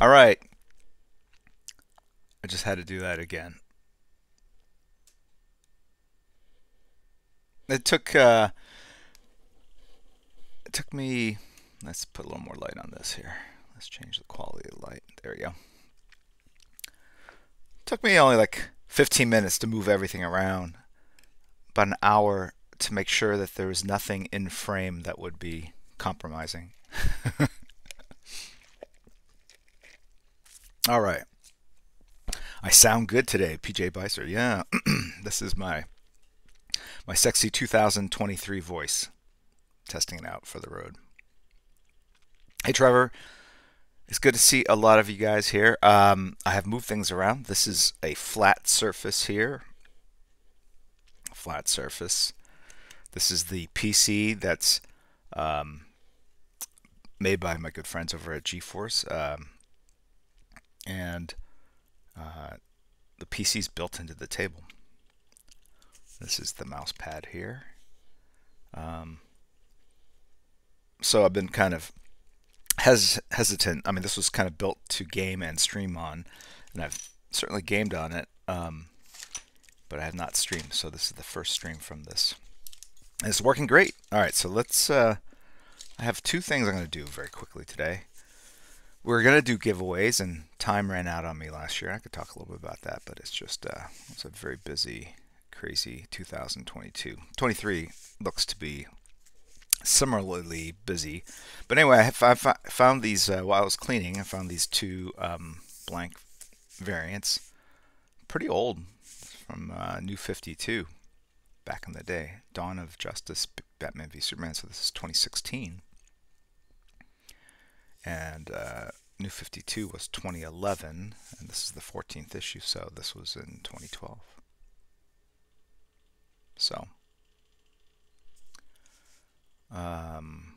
All right. I just had to do that again. It took uh, it took me. Let's put a little more light on this here. Let's change the quality of light. There we go. It took me only like 15 minutes to move everything around. About an hour to make sure that there was nothing in frame that would be compromising. All right. I sound good today, PJ Beiser. Yeah, this is my my sexy 2023 voice. Testing it out for the road. Hey, Trevor. It's good to see a lot of you guys here. Um, I have moved things around. This is a flat surface here. Flat surface. This is the PC that's um, made by my good friends over at GeForce. Um, and uh, the PC is built into the table. This is the mouse pad here. Um, so I've been kind of hes hesitant. I mean, this was kind of built to game and stream on, and I've certainly gamed on it, um, but I have not streamed. So this is the first stream from this. And it's working great. All right, so let's. Uh, I have two things I'm going to do very quickly today. We're going to do giveaways, and time ran out on me last year. I could talk a little bit about that, but it's just uh, it's a very busy, crazy 2022. 23 looks to be similarly busy. But anyway, I, found these uh, while I was cleaning. I found these two um, blank variants, pretty old, from uh, New 52 back in the day. Dawn of Justice, Batman v Superman. So this is 2016 and uh, New 52 was 2011, and this is the 14th issue, so this was in 2012. So, um,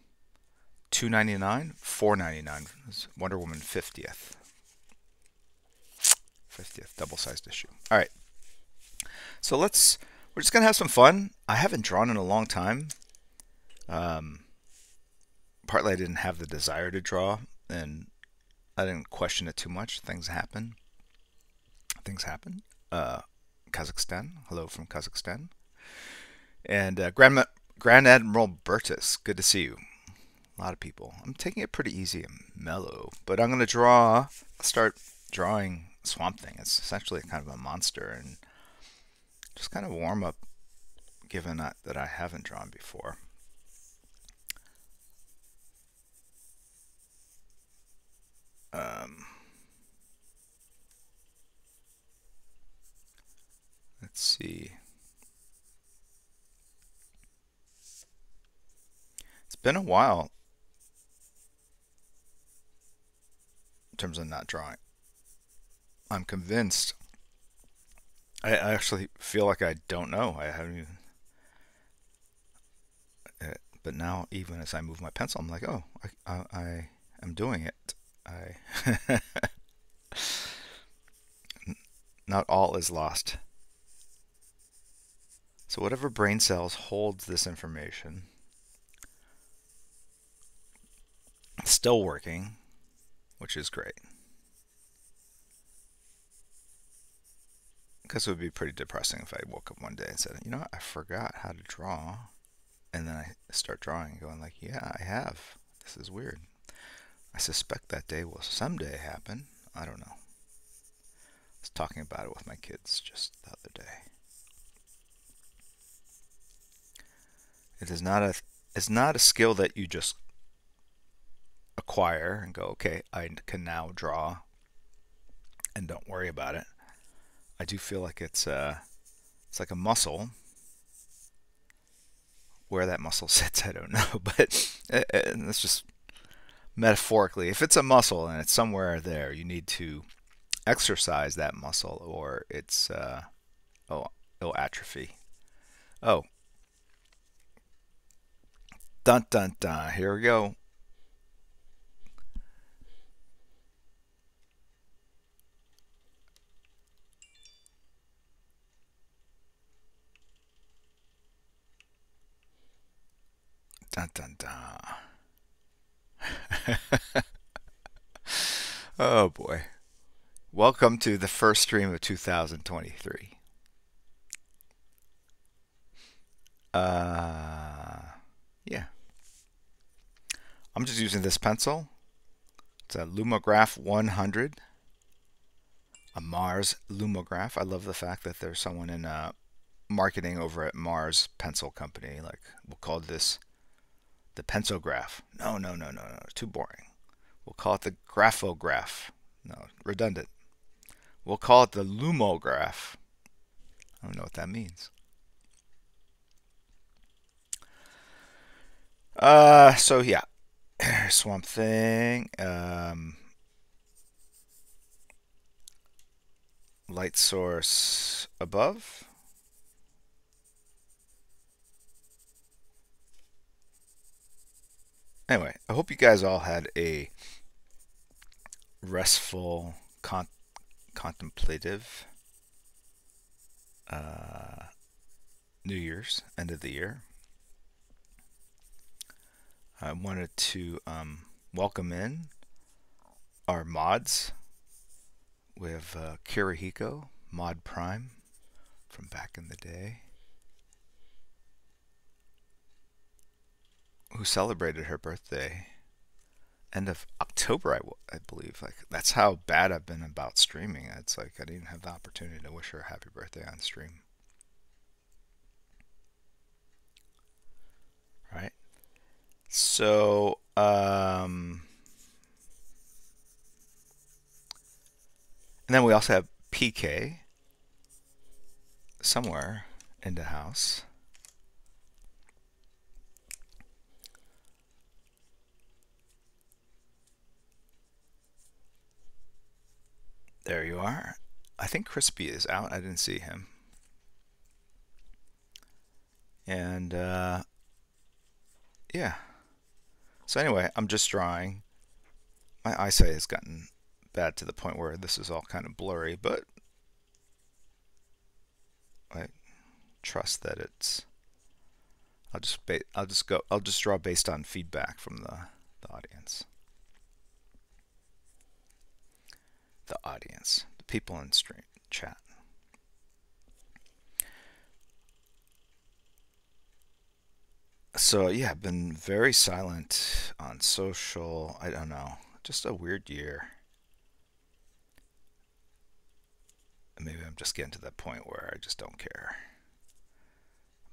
299, 499 is Wonder Woman 50th. 50th double-sized issue. All right. So let's we're just gonna have some fun. I haven't drawn in a long time. Um, partly I didn't have the desire to draw, and I didn't question it too much. Things happen. Things happen. Uh, Kazakhstan. Hello from Kazakhstan. And uh, Grand, Grand Admiral Burtis. Good to see you. A lot of people. I'm taking it pretty easy and mellow. But I'm going to draw, start drawing Swamp Thing. It's essentially kind of a monster. And just kind of warm up, given that, that I haven't drawn before. Um, let's see. It's been a while in terms of not drawing. I'm convinced. I, actually feel like I don't know. I haven't even. Uh, but now, even as I move my pencil, I'm like, oh, I, I, I am doing it. I not all is lost. So whatever brain cells holds this information still working, which is great. Because it would be pretty depressing if I woke up one day and said, you know what, I forgot how to draw. And then I start drawing going like, yeah, I have. This is weird. I suspect that day will someday happen. I don't know. I was talking about it with my kids just the other day. It is not a it's not a skill that you just acquire and go, okay, I can now draw and don't worry about it. I do feel like it's uh it's like a muscle. Where that muscle sits, I don't know, but uh, uh, that's just metaphorically, if it's a muscle and it's somewhere there, you need to exercise that muscle or it's uh, oh it'll atrophy. Oh. Dun dun dun. Here we go. Dun dun dun. Oh boy. Welcome to the first stream of 2023. Uh, yeah. I'm just using this pencil. It's a Lumograph 100. A Mars Lumograph. I love the fact that there's someone in uh, marketing over at Mars Pencil Company. Like, we'll call this the Pencilgraph. No, no, no, no, no. Too boring. We'll call it the Graphograph. No, redundant. We'll call it the Lumograph. I don't know what that means. Uh, so yeah, Swamp Thing. Um, light source above. Anyway, I hope you guys all had a restful, con contemplative uh, New Year's, end of the year. I wanted to um, welcome in our mods. We have uh, Kirihiko, Mod Prime, from back in the day, who celebrated her birthday end of October, I, I believe. Like that's how bad I've been about streaming. It's like I didn't have the opportunity to wish her a happy birthday on stream. Right. So, um, and then we also have PK somewhere in the house. There you are. I think Crispy is out. I didn't see him. And, uh, yeah. So anyway, I'm just drawing. My eyesight has gotten bad to the point where this is all kind of blurry, but I trust that it's I'll just I'll just go I'll just draw based on feedback from the, the audience. The audience, the people in stream chat. So yeah, I've been very silent on social. I don't know, just a weird year. Maybe I'm just getting to that point where I just don't care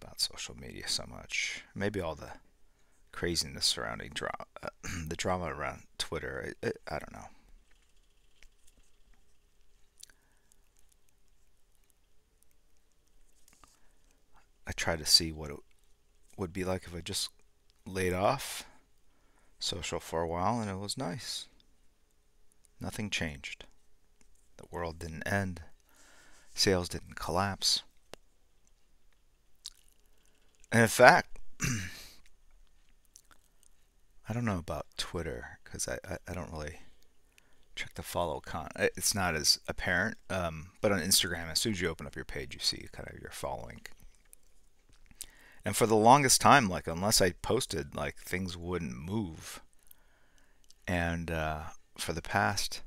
about social media so much. Maybe all the craziness surrounding drama, uh, the drama around Twitter. I, I, I don't know. I tried to see what it would be like if I just laid off social for a while and it was nice. Nothing changed. The world didn't end. Sales didn't collapse. And in fact, I don't know about Twitter because I, I, I, don't really check the follow count. It's not as apparent. Um, but on Instagram, as soon as you open up your page, you see kind of your following and for the longest time, like unless I posted, like things wouldn't move. And uh, for the past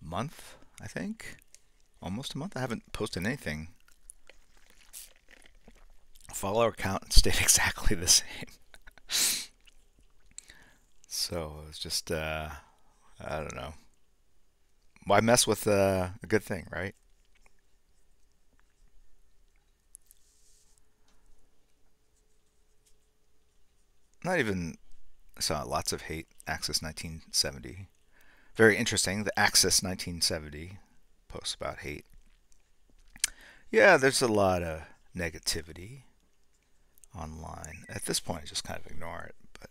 month, I think, almost a month, I haven't posted anything. Follower count stayed exactly the same. so it's just, uh, I don't know. Why mess with uh, a good thing, right? Not even saw lots of hate. Axis 1970. Very interesting. The Axis 1970 posts about hate. Yeah, there's a lot of negativity online. At this point, I just kind of ignore it. But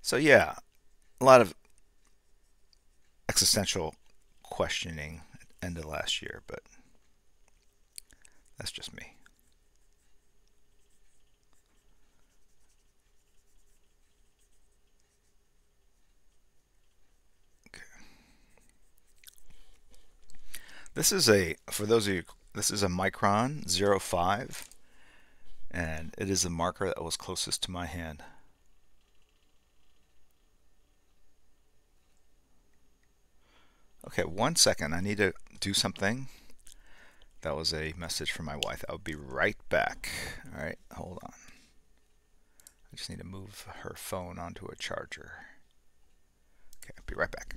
so yeah, a lot of existential questioning at end of last year, but. That's just me. Okay. This is a, for those of you, this is a Micron 05. And it is the marker that was closest to my hand. Okay, one second. I need to do something. That was a message from my wife. I'll be right back. All right, hold on. I just need to move her phone onto a charger. Okay, I'll be right back.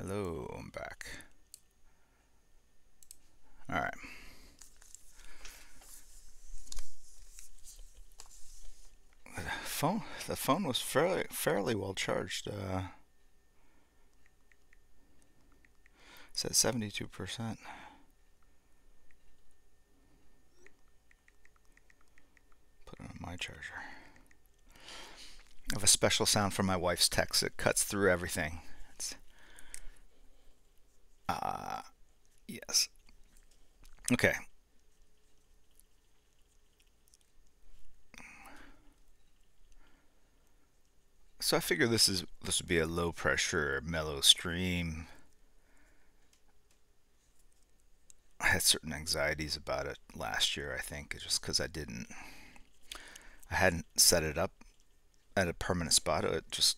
Hello, I'm back. All right. The phone, the phone was fairly fairly well charged. Uh, said 72%. Put it on my charger. I have a special sound for my wife's text. It cuts through everything. Uh, yes. Okay. So I figure this is this would be a low pressure mellow stream. I had certain anxieties about it last year, I think, just because I didn't I hadn't set it up at a permanent spot. It just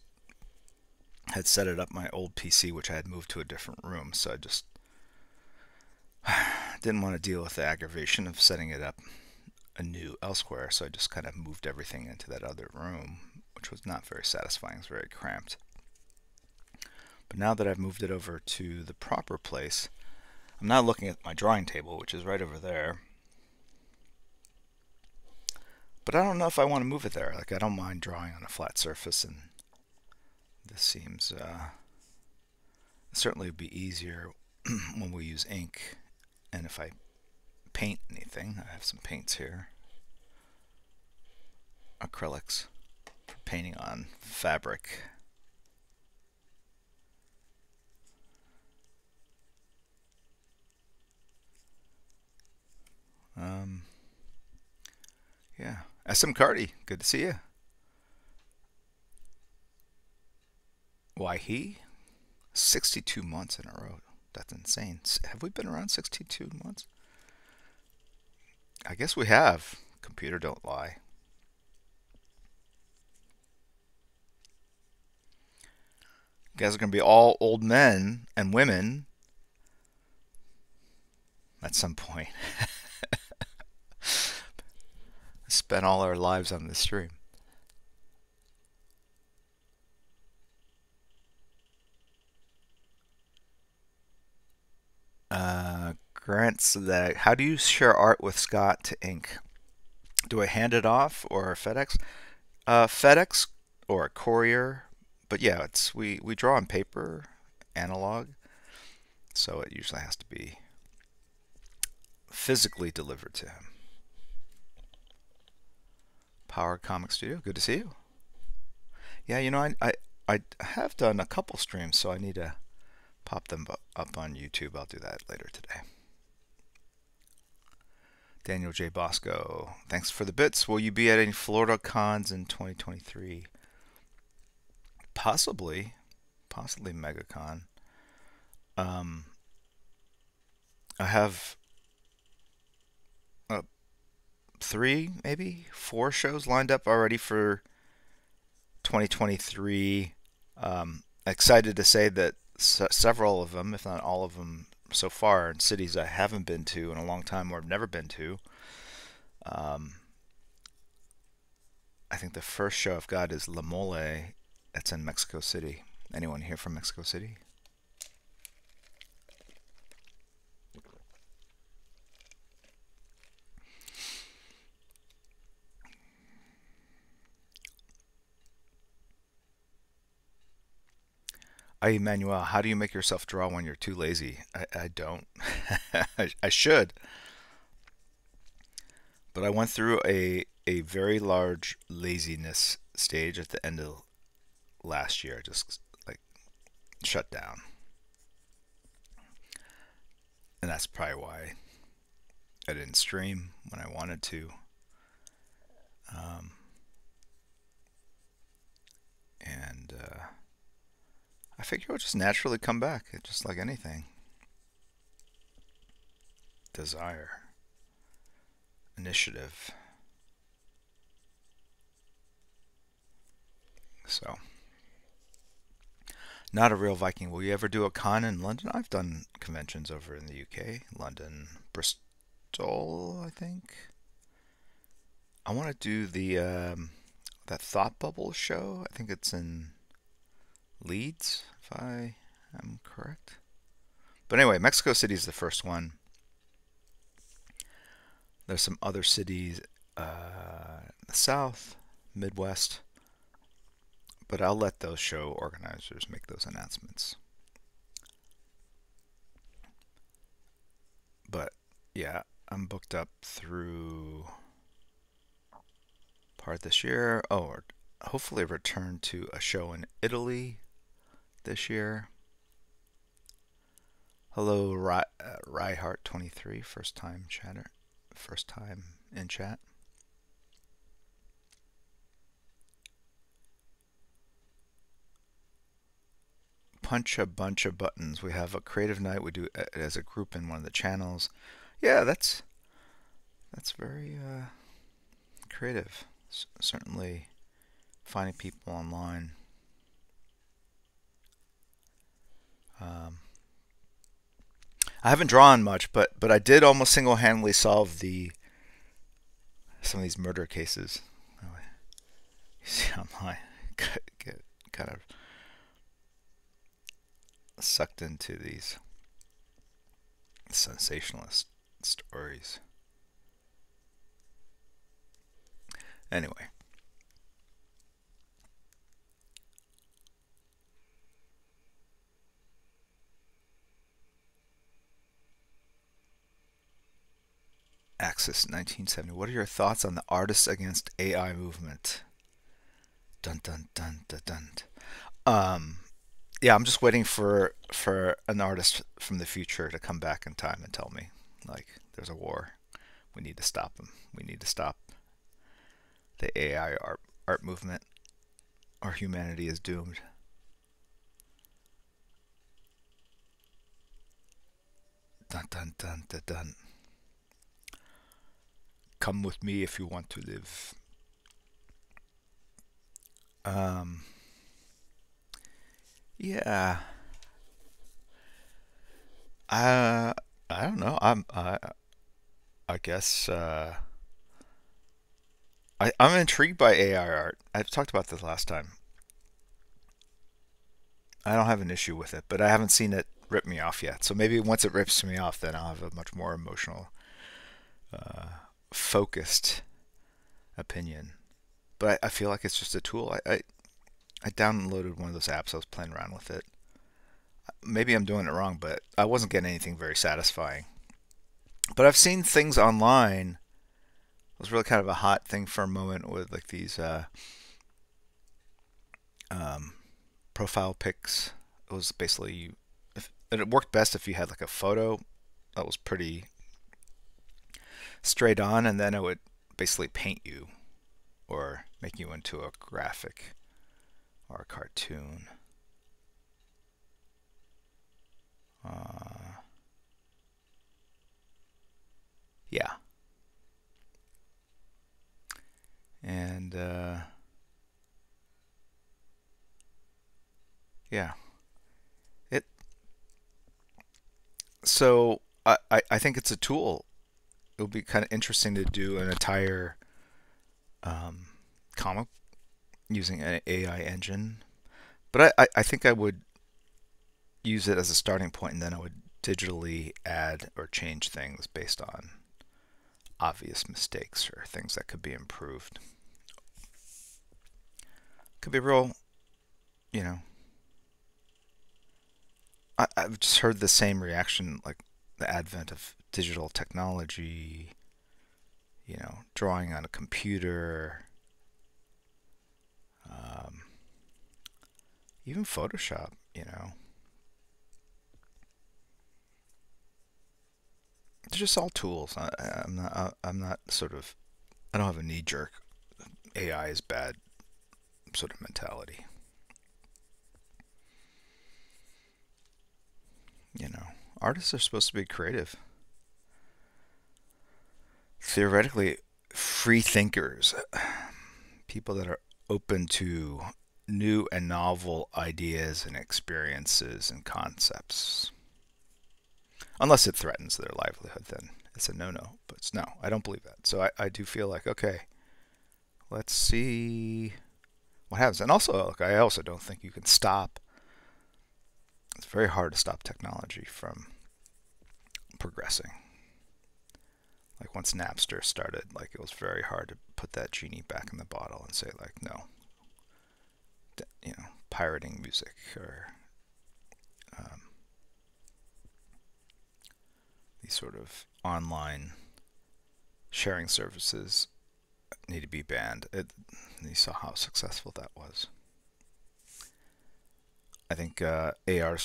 had set it up my old PC, which I had moved to a different room. So I just didn't want to deal with the aggravation of setting it up anew elsewhere. So I just kind of moved everything into that other room, which was not very satisfying. It was very cramped. But now that I've moved it over to the proper place, I'm now looking at my drawing table, which is right over there. But I don't know if I want to move it there. Like I don't mind drawing on a flat surface and this seems uh, certainly would be easier when we use ink and if I paint anything I have some paints here acrylics painting on fabric um yeah SM Cardi good to see you Why he? 62 months in a row. That's insane. Have we been around 62 months? I guess we have. Computer don't lie. Guys are going to be all old men and women at some point. Spend all our lives on this stream. Uh, grants that how do you share art with Scott to ink? Do I hand it off or FedEx? Uh, FedEx or a courier. But yeah, it's we we draw on paper, analog, so it usually has to be physically delivered to him. Power Comic Studio, good to see you. Yeah, you know I I I have done a couple streams, so I need to pop them up on YouTube. I'll do that later today. Daniel J. Bosco, thanks for the bits. Will you be at any Florida cons in 2023? Possibly, possibly MegaCon. Um, I have three, maybe four shows lined up already for 2023. Um, excited to say that several of them, if not all of them, so far in cities I haven't been to in a long time or have never been to. Um, I think the first show I've got is La Mole. That's in Mexico City. Anyone here from Mexico City? Hey, Emmanuel, how do you make yourself draw when you're too lazy? I, I don't. I, I should. But I went through a, a very large laziness stage at the end of last year. Just like shut down. And that's probably why I didn't stream when I wanted to. Um, and uh, I figure it would just naturally come back, just like anything. Desire. Initiative. So. Not a real Viking. Will you ever do a con in London? I've done conventions over in the UK. London, Bristol, I think. I want to do the um, that Thought Bubble show. I think it's in Leeds, if I am correct. But anyway, Mexico City is the first one. There's some other cities uh, in the south, Midwest, but I'll let those show organizers make those announcements. But yeah, I'm booked up through part this year. Oh, or hopefully return to a show in Italy this year. Hello, Ry, uh, Ryhart23, first time chatter, first time in chat. Punch a bunch of buttons. We have a creative night. We do it as a group in one of the channels. Yeah, that's that's very uh, creative. Certainly finding people online. Um, I haven't drawn much, but but I did almost single-handedly solve the some of these murder cases. You see get kind of sucked into these sensationalist stories. Anyway. Axis 1970. What are your thoughts on the Artists Against AI movement? Dun dun dun dun dun. Um, yeah, I'm just waiting for for an artist from the future to come back in time and tell me, like, there's a war. We need to stop them. We need to stop the AI art art movement, or humanity is doomed. Dun dun dun dun dun. Come with me if you want to live. Um, yeah. Uh, I don't know. I'm I I guess uh, I I'm intrigued by AI art. I talked about this last time. I don't have an issue with it, but I haven't seen it rip me off yet. So maybe once it rips me off, then I'll have a much more emotional uh, focused opinion. But I, I, feel like it's just a tool. I, I, I downloaded one of those apps. I was playing around with it. Maybe I'm doing it wrong, but I wasn't getting anything very satisfying. But I've seen things online. It was really kind of a hot thing for a moment with like these uh, um, profile pics. It was basically you. If, it worked best if you had like a photo that was pretty straight on and then it would basically paint you or make you into a graphic or a cartoon. Uh, yeah. And uh, yeah, it. So I, I, I think it's a tool. It would be kind of interesting to do an entire um, comic using an AI engine, but I, I, think I would use it as a starting point, and then I would digitally add or change things based on obvious mistakes or things that could be improved. Could be real, you know. I, I've just heard the same reaction, like the advent of digital technology, you know, drawing on a computer, um, even Photoshop, you know. They're just all tools. I, am not. I'm not sort of. I don't have a knee jerk. AI is bad. Sort of mentality. You know, artists are supposed to be creative. Theoretically, free thinkers, people that are open to new and novel ideas and experiences and concepts. Unless it threatens their livelihood, then it's a no-no. But no, I don't believe that. So I, I do feel like, okay, let's see what happens. And also, look, I also don't think you can stop. It's very hard to stop technology from progressing. Like once Napster started, like it was very hard to put that genie back in the bottle and say like, no, you know, pirating music or um, these sort of online sharing services need to be banned. It, you saw how successful that was. I think uh, AR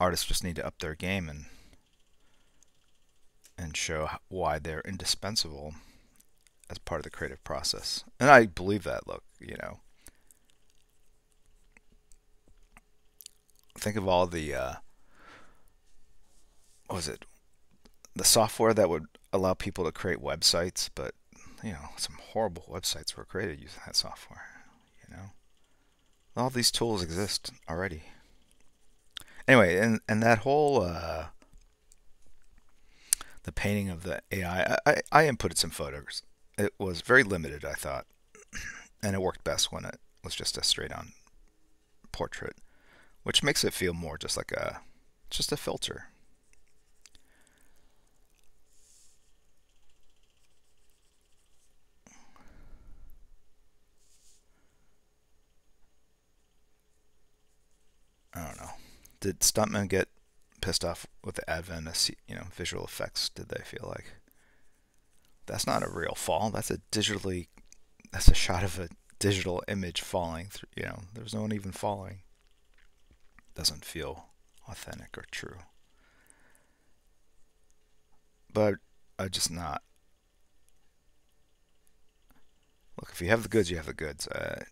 artists just need to up their game and and show why they're indispensable as part of the creative process. And I believe that. Look, you know, think of all the uh, what was it the software that would allow people to create websites, but you know, some horrible websites were created using that software. You know, all these tools exist already. Anyway, and and that whole uh, the painting of the AI, I, I inputted some photos. It was very limited, I thought, and it worked best when it was just a straight-on portrait, which makes it feel more just like a just a filter. I don't know. Did stuntmen get pissed off with the advent of you know visual effects? Did they feel like that's not a real fall? That's a digitally that's a shot of a digital image falling through. You know, there's no one even falling. Doesn't feel authentic or true. But I just not. Look, if you have the goods, you have the goods. Uh,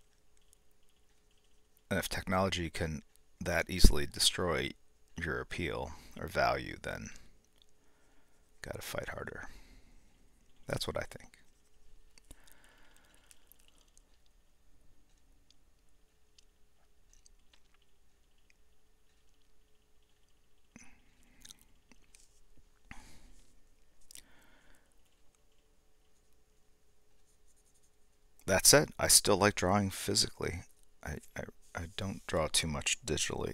and if technology can that easily destroy your appeal or value, then gotta fight harder. That's what I think. That said, I still like drawing physically. I, I I don't draw too much digitally.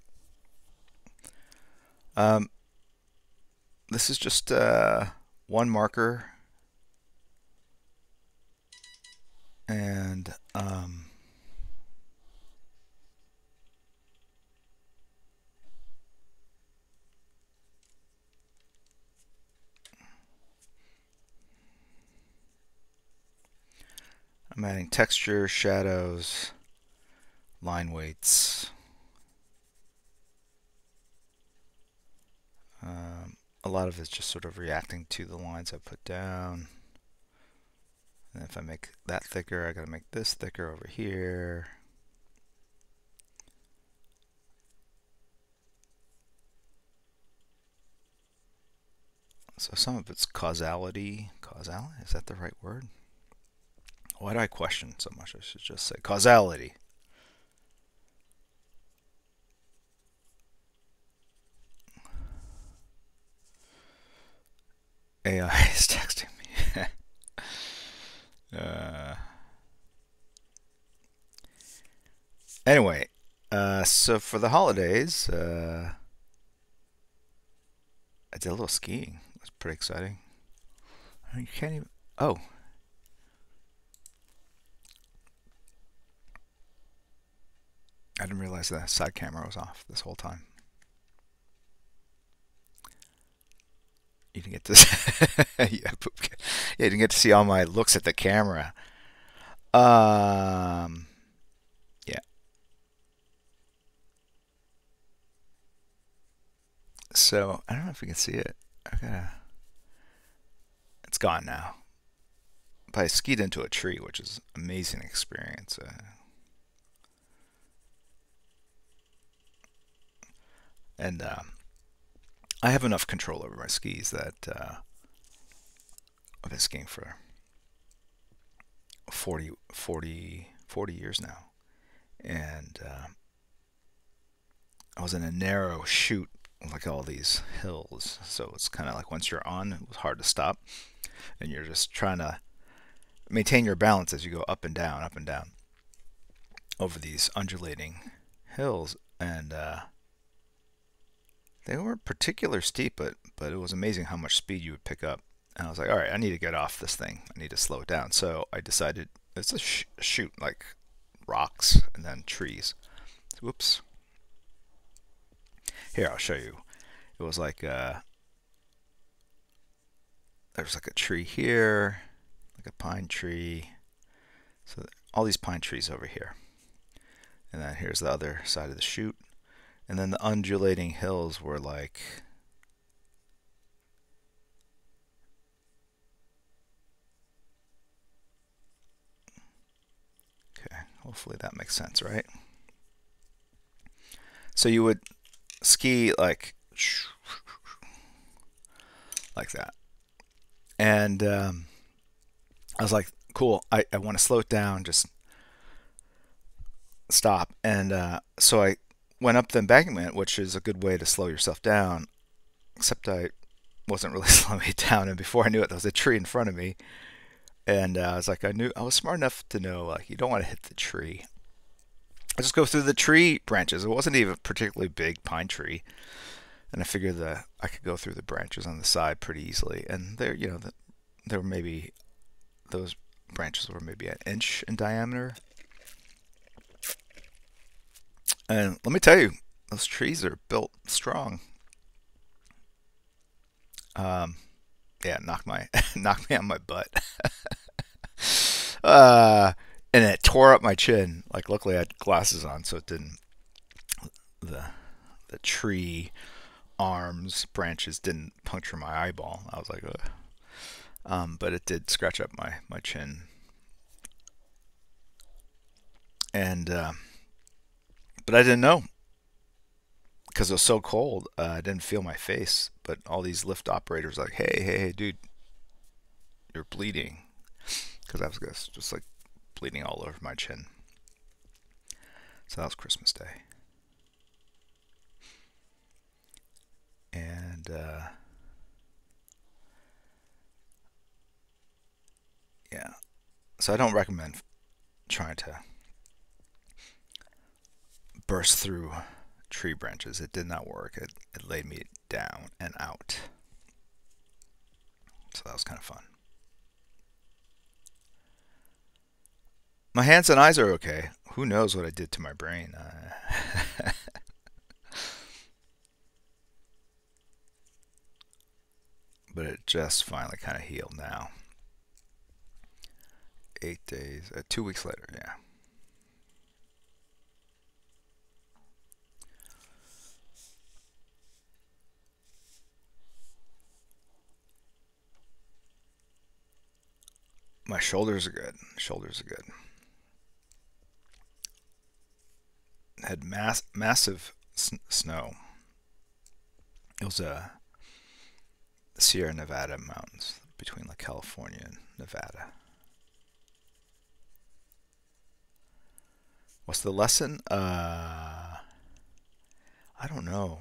Um, this is just uh, one marker and um, I'm adding texture, shadows, line weights. Um, a lot of it's just sort of reacting to the lines I put down. And if I make that thicker, I gotta make this thicker over here. So some of it's causality. Causality, is that the right word? Why do I question so much? I should just say causality. AI is texting me. uh, anyway, uh, so for the holidays, uh, I did a little skiing. It was pretty exciting. You can't even. Oh. I didn't realize the side camera was off this whole time. You didn't get to yeah, you didn't get to see all my looks at the camera. Um, yeah. So I don't know if you can see it. I gotta. It's gone now. But I skied into a tree, which is amazing experience. Uh, and um, I have enough control over my skis that uh, I've been skiing for 40, 40, 40 years now. And uh, I was in a narrow chute, like all these hills. So it's kind of like once you're on, it was hard to stop. And you're just trying to maintain your balance as you go up and down, up and down over these undulating hills. And uh, they weren't particular steep, but but it was amazing how much speed you would pick up. And I was like, all right, I need to get off this thing. I need to slow it down. So I decided it's a sh chute, like rocks and then trees. Whoops. Here, I'll show you. It was like uh, there's like a tree here, like a pine tree. So all these pine trees over here. And then here's the other side of the chute. And then the undulating hills were like Okay, hopefully that makes sense, right? So you would ski like like that. And um, I was like, cool, I, I want to slow it down, just stop. And uh, so I went up the embankment, which is a good way to slow yourself down, except I wasn't really slowing it down. And before I knew it, there was a tree in front of me. And uh, I was like, I knew I was smart enough to know like you don't want to hit the tree. I just go through the tree branches. It wasn't even a particularly big pine tree, and I figured that I could go through the branches on the side pretty easily. And there, you know, the, there were maybe those branches were maybe an inch in diameter, and let me tell you, those trees are built strong. Um, yeah, knock my knock me on my butt. uh, and it tore up my chin. Like, luckily I had glasses on, so it didn't. The the tree arms branches didn't puncture my eyeball. I was like, Ugh. um, but it did scratch up my my chin. And uh, but I didn't know. Because it was so cold. Uh, I didn't feel my face, but all these lift operators like, hey, hey, hey, dude, you're bleeding, because I was just, like bleeding all over my chin. So that was Christmas Day, and uh, yeah, so I don't recommend trying to burst through tree branches. It did not work. It, it laid me down and out. So that was kind of fun. My hands and eyes are okay. Who knows what I did to my brain? Uh, but it just finally kind of healed now. Eight days, uh, two weeks later, yeah. My shoulders are good. Shoulders are good. Had mass massive snow. It was a uh, Sierra Nevada mountains between like California and Nevada. What's the lesson? Uh, I don't know.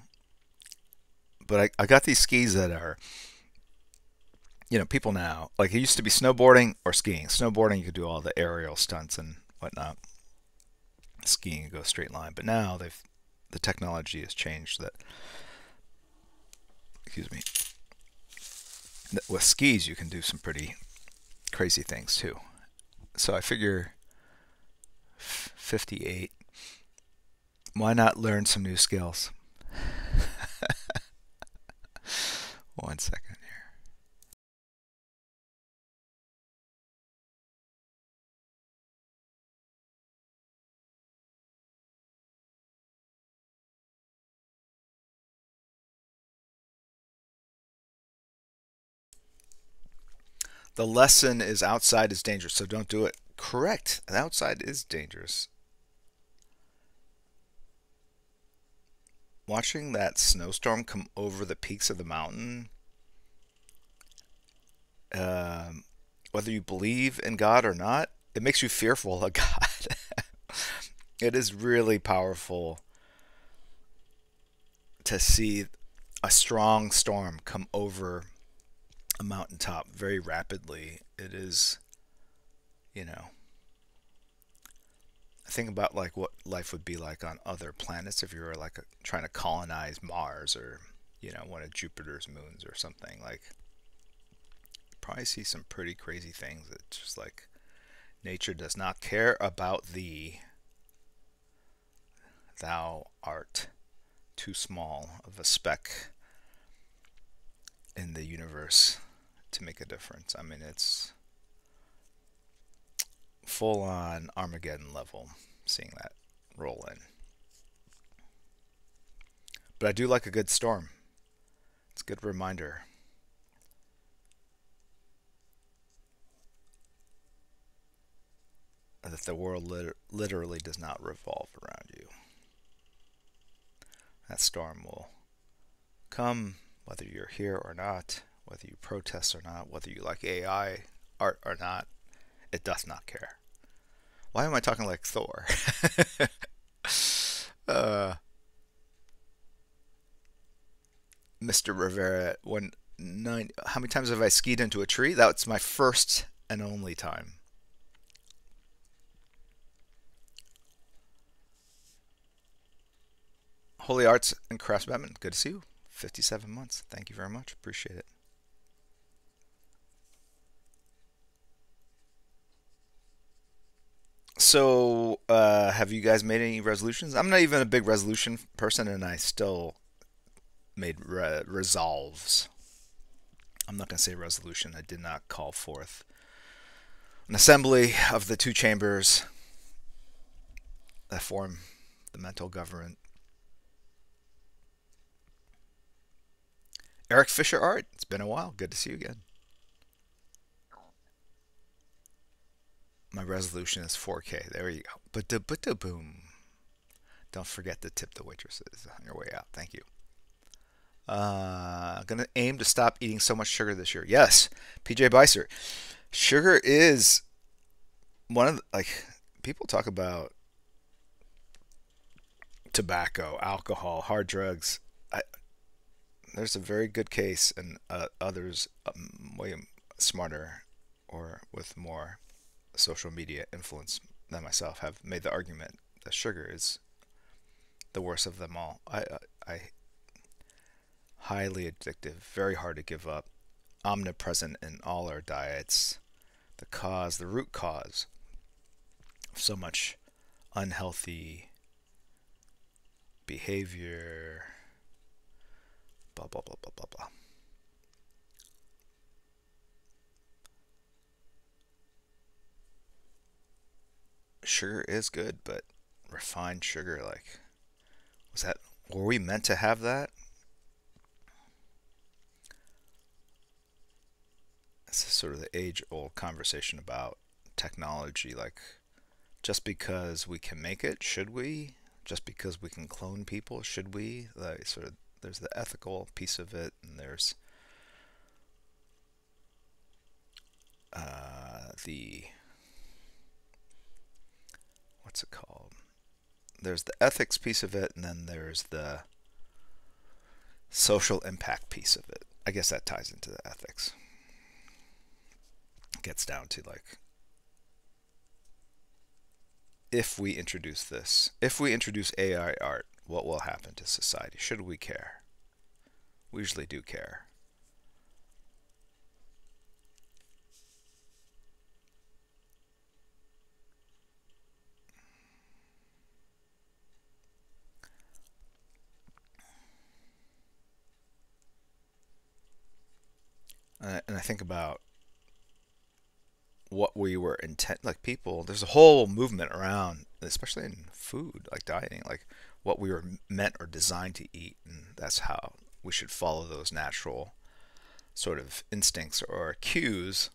But I, I got these skis that are, you know, people now, like it used to be snowboarding or skiing. Snowboarding, you could do all the aerial stunts and whatnot. Skiing, you go straight line. But now they've, the technology has changed that, excuse me, with skis, you can do some pretty crazy things too. So I figure 58. Why not learn some new skills? One second The lesson is outside is dangerous, so don't do it. Correct. The outside is dangerous. Watching that snowstorm come over the peaks of the mountain, um, whether you believe in God or not, it makes you fearful of God. it is really powerful to see a strong storm come over a mountaintop very rapidly. It is, you know, think about like what life would be like on other planets if you were like trying to colonize Mars or you know one of Jupiter's moons or something. Like, probably see some pretty crazy things that just like nature does not care about thee. Thou art too small of a speck in the universe to make a difference. I mean, it's full on Armageddon level seeing that roll in. But I do like a good storm. It's a good reminder. That the world lit literally does not revolve around you. That storm will come whether you're here or not, whether you protest or not, whether you like AI art or not, it does not care. Why am I talking like Thor? uh, Mr. Rivera, when nine, how many times have I skied into a tree? That's my first and only time. Holy Arts and Crafts Batman, good to see you. 57 months. Thank you very much. Appreciate it. So, uh, have you guys made any resolutions? I'm not even a big resolution person, and I still made re resolves. I'm not going to say resolution. I did not call forth an assembly of the two chambers that form the mental government. Eric Fisher Art, it's been a while. Good to see you again. My resolution is 4K. There you go. But the but the boom. Don't forget to tip the waitresses on your way out. Thank you. Uh, gonna aim to stop eating so much sugar this year. Yes, PJ Bicer. Sugar is one of the, like people talk about tobacco, alcohol, hard drugs. I, there's a very good case, and uh, others um, way smarter or with more social media influence than myself have made the argument that sugar is the worst of them all. I, I, highly addictive, very hard to give up, omnipresent in all our diets. The cause, the root cause of so much unhealthy behavior, blah, blah, blah, blah, blah, blah. Sugar is good, but refined sugar, like, was that, were we meant to have that? This is sort of the age old conversation about technology. Like, just because we can make it, should we? Just because we can clone people, should we? Like, sort of, there's the ethical piece of it, and there's uh, the what's it called? there's the ethics piece of it, and then there's the social impact piece of it. I guess that ties into the ethics. Gets down to like if we introduce this, if we introduce AI art, what will happen to society? Should we care? We usually do care. And I think about what we were intent like people there's a whole movement around especially in food like dieting like what we were meant or designed to eat and that's how we should follow those natural sort of instincts or cues.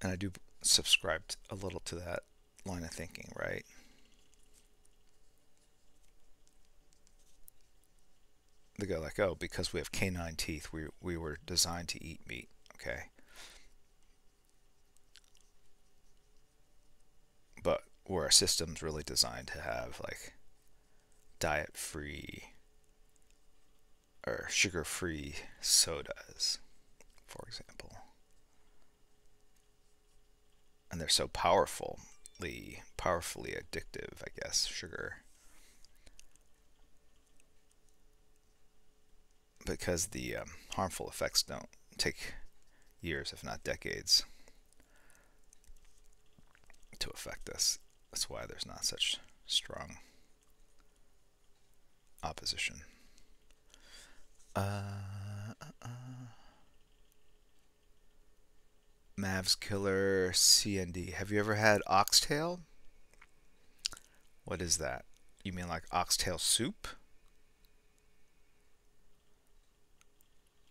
And I do subscribe a little to that line of thinking right they go like oh because we have canine teeth we we were designed to eat meat okay but were our systems really designed to have like diet free or sugar free sodas, for example? And they're so powerfully, powerfully addictive, I guess, sugar. Because the um, harmful effects don't take years, if not decades to affect us. That's why there's not such strong opposition. Uh, uh, uh. Mavs Killer CND. Have you ever had oxtail? What is that? You mean like oxtail soup?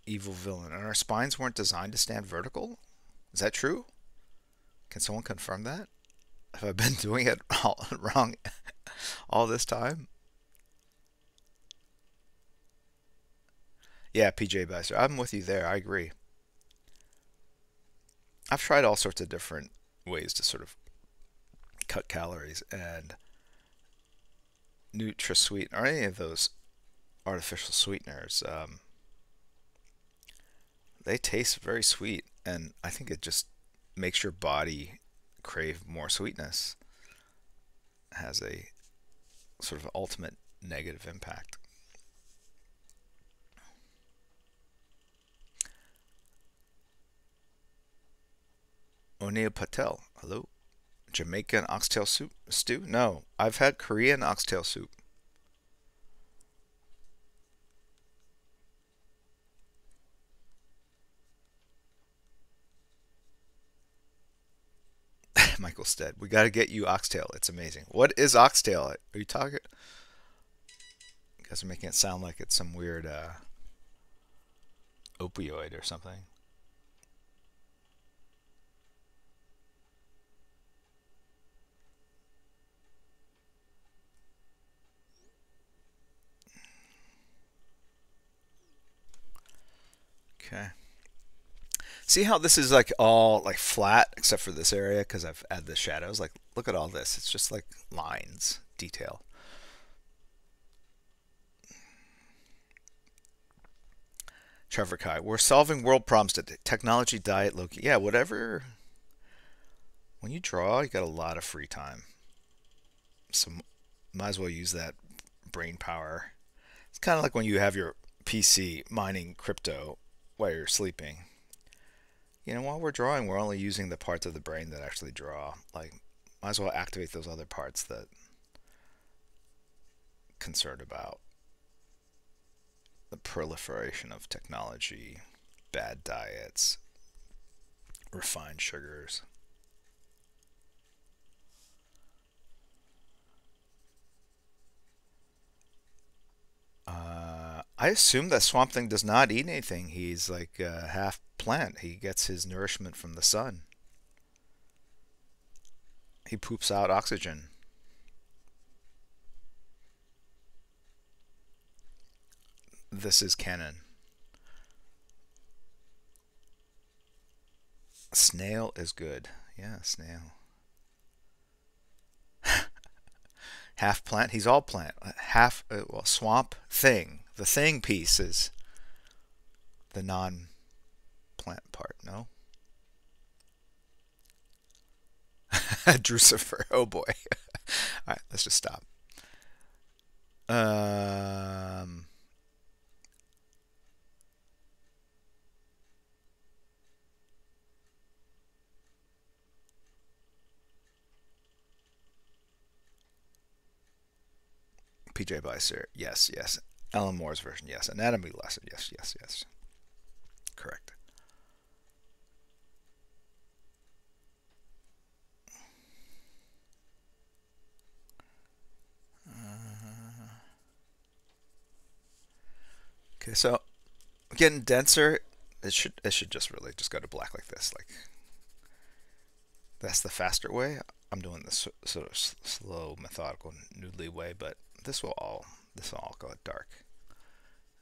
Evil villain. And our spines weren't designed to stand vertical? Is that true? Can someone confirm that? Have I been doing it all wrong all this time? Yeah, PJ Baxter. I'm with you there. I agree. I've tried all sorts of different ways to sort of cut calories and NutraSweet or any of those artificial sweeteners. Um, they taste very sweet, and I think it just makes your body crave more sweetness has a sort of ultimate negative impact. O'Neill Patel, hello. Jamaican oxtail soup stew? No, I've had Korean oxtail soup. Michael Stead. We got to get you oxtail. It's amazing. What is oxtail? Are you talking? You guys are making it sound like it's some weird uh, opioid or something. Okay. See how this is like all like flat except for this area because I've added the shadows. Like look at all this. It's just like lines, detail. Trevor Kai, we're solving world problems today. Technology, diet, Loki. Yeah, whatever. When you draw, you got a lot of free time. So might as well use that brain power. It's kind of like when you have your PC mining crypto while you're sleeping you know, while we're drawing, we're only using the parts of the brain that actually draw. Like, might as well activate those other parts that concerned about the proliferation of technology, bad diets, refined sugars. Uh, I assume that Swamp Thing does not eat anything. He's like uh, half plant. He gets his nourishment from the sun. He poops out oxygen. This is canon. Snail is good. Yeah, snail. half plant. He's all plant. Half uh, well swamp thing. The thing piece is the non-plant part. No. Drucifer. Oh boy. all right, let's just stop. Um. PJ Beiser, yes, yes. Alan Moore's version, yes. Anatomy lesson, yes, yes, yes. Correct. Uh, okay, so getting denser. It should it should just really just go to black like this. Like that's the faster way. I'm doing this sort of slow, methodical, noodly way, but this will all this will all go dark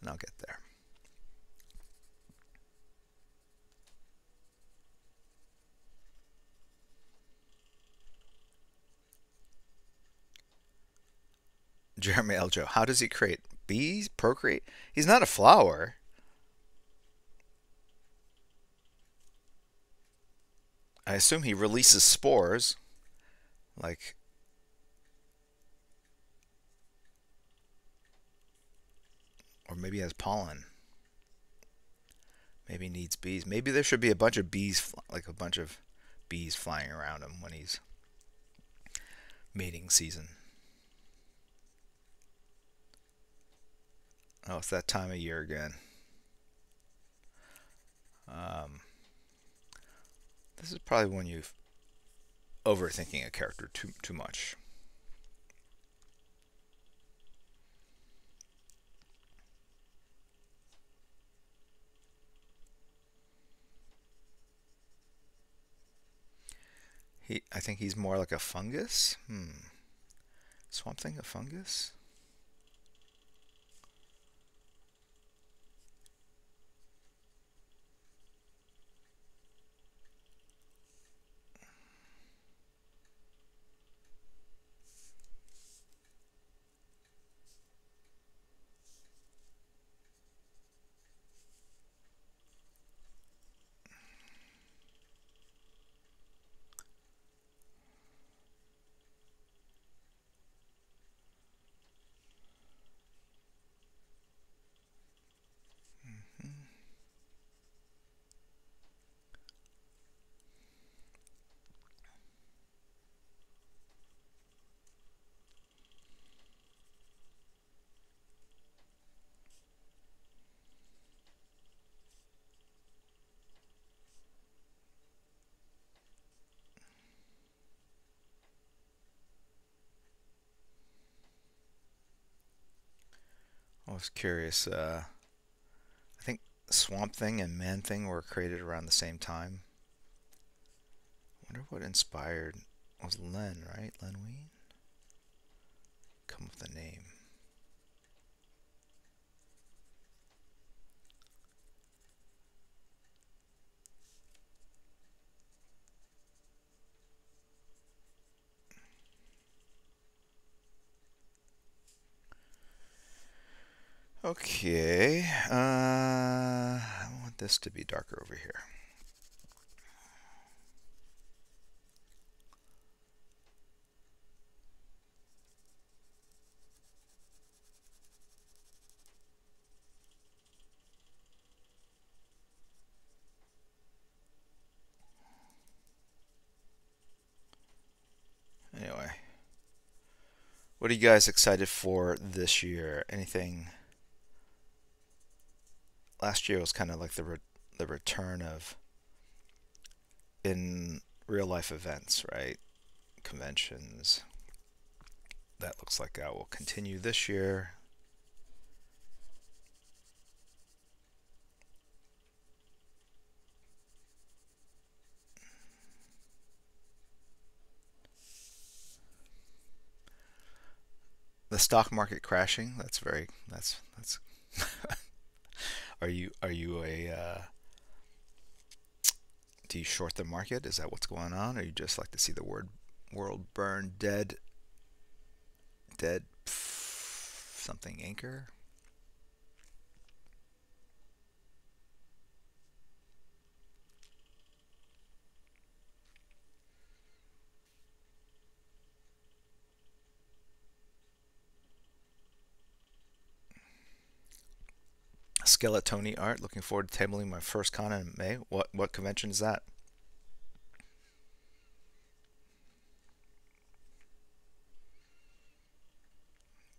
and I'll get there. Jeremy Eljo, how does he create bees? Procreate? He's not a flower. I assume he releases spores, like Or maybe has pollen. Maybe needs bees. Maybe there should be a bunch of bees, like a bunch of bees flying around him when he's mating season. Oh, it's that time of year again. Um, this is probably when you're overthinking a character too too much. He, I think he's more like a fungus. Hmm. Swamp Thing, a fungus? Was curious. Uh, I think Swamp Thing and Man Thing were created around the same time. I wonder what inspired was Len, right? Len Wein? Come with the name. Okay, uh, I want this to be darker over here. Anyway, what are you guys excited for this year? Anything? Last year was kind of like the re the return of in real life events, right? Conventions. That looks like that will continue this year. The stock market crashing, that's very that's that's Are you are you a uh, do you short the market? Is that what's going on, or you just like to see the word world burn dead dead something anchor. Skeletoni art. Looking forward to tabling my first con in May. What what convention is that?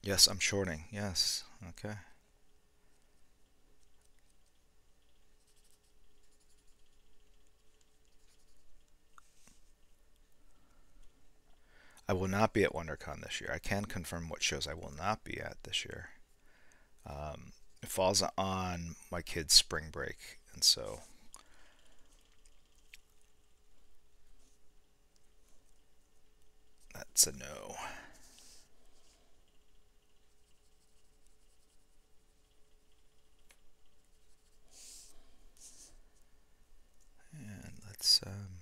Yes, I'm shorting. Yes. Okay. I will not be at WonderCon this year. I can confirm what shows I will not be at this year. Um, it falls on my kid's spring break, and so that's a no. And let's um,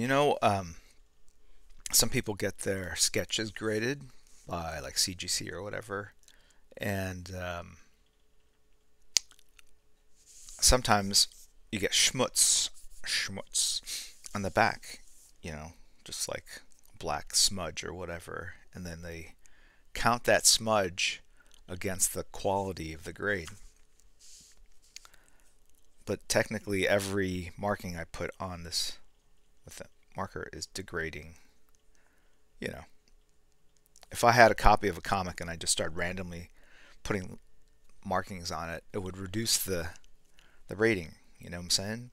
You know um, some people get their sketches graded by like CGC or whatever, and um, sometimes you get schmutz, schmutz on the back, you know, just like black smudge or whatever, and then they count that smudge against the quality of the grade. But technically, every marking I put on this the marker is degrading. You know, if I had a copy of a comic and I just started randomly putting markings on it, it would reduce the the rating. You know what I'm saying?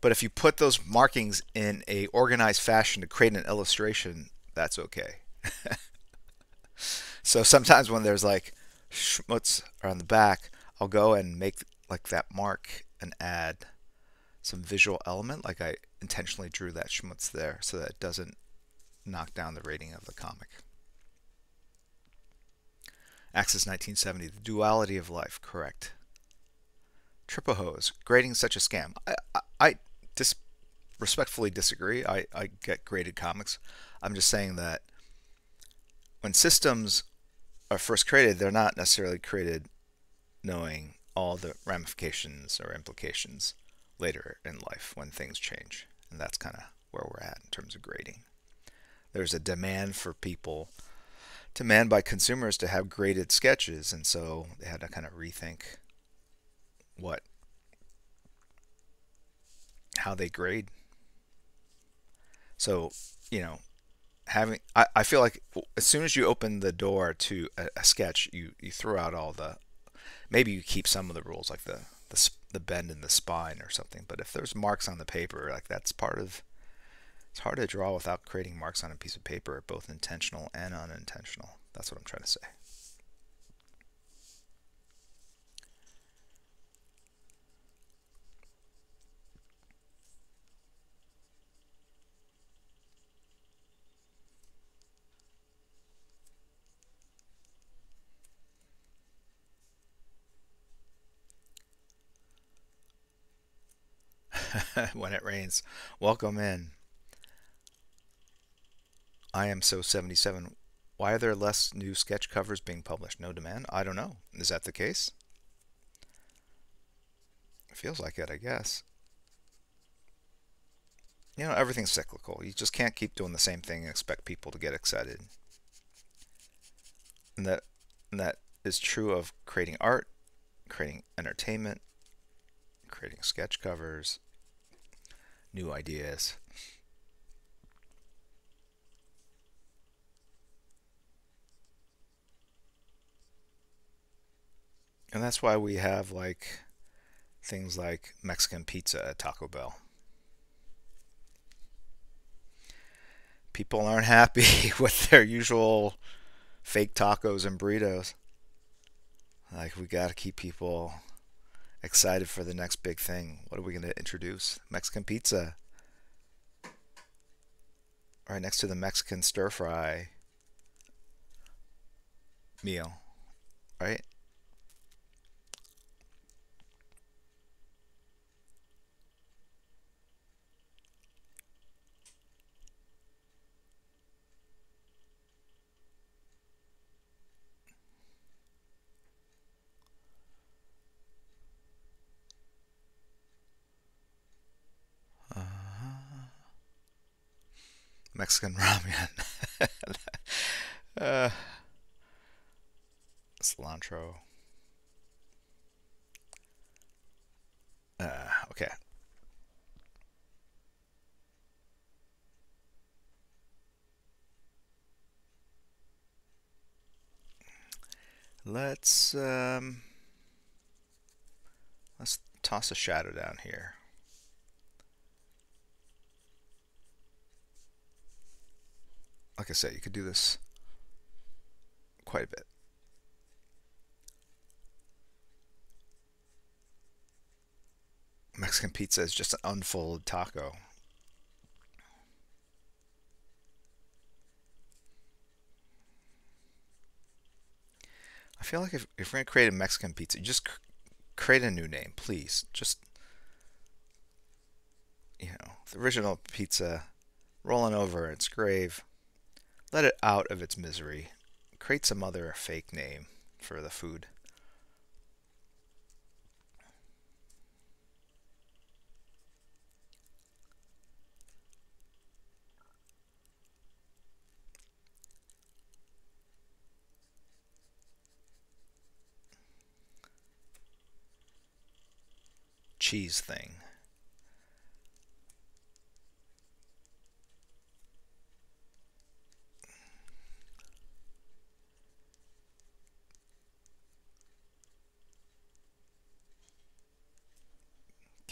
But if you put those markings in a organized fashion to create an illustration, that's okay. so sometimes when there's like schmutz on the back, I'll go and make like that mark and add some visual element, like I intentionally drew that schmutz there so that it doesn't knock down the rating of the comic. Axis 1970, the duality of life, correct. Triple hose, grading such a scam. I, I, I dis respectfully disagree. I, I get graded comics. I'm just saying that when systems are first created, they're not necessarily created knowing all the ramifications or implications later in life when things change. And that's kind of where we're at in terms of grading. There's a demand for people, demand by consumers to have graded sketches, and so they had to kind of rethink what, how they grade. So, you know, having, I, I feel like as soon as you open the door to a, a sketch, you, you throw out all the, maybe you keep some of the rules like the the, the bend in the spine or something. But if there's marks on the paper, like that's part of, it's hard to draw without creating marks on a piece of paper, both intentional and unintentional. That's what I'm trying to say. when it rains. Welcome in. I am so 77. Why are there less new sketch covers being published? No demand? I don't know. Is that the case? feels like it, I guess. You know, everything's cyclical. You just can't keep doing the same thing and expect people to get excited. And that, and that is true of creating art, creating entertainment, creating sketch covers, new ideas. And that's why we have like things like Mexican pizza at Taco Bell. People aren't happy with their usual fake tacos and burritos. Like we got to keep people excited for the next big thing. What are we going to introduce? Mexican pizza. Right next to the Mexican stir fry meal. Right? Mexican ramen. uh, cilantro. Uh, okay. Let's um, let's toss a shadow down here. Like I said, you could do this quite a bit. Mexican pizza is just an unfolded taco. I feel like if, if we're going to create a Mexican pizza, just create a new name, please. Just, you know, the original pizza rolling over its grave. Let it out of its misery. Create some other fake name for the food. cheese thing.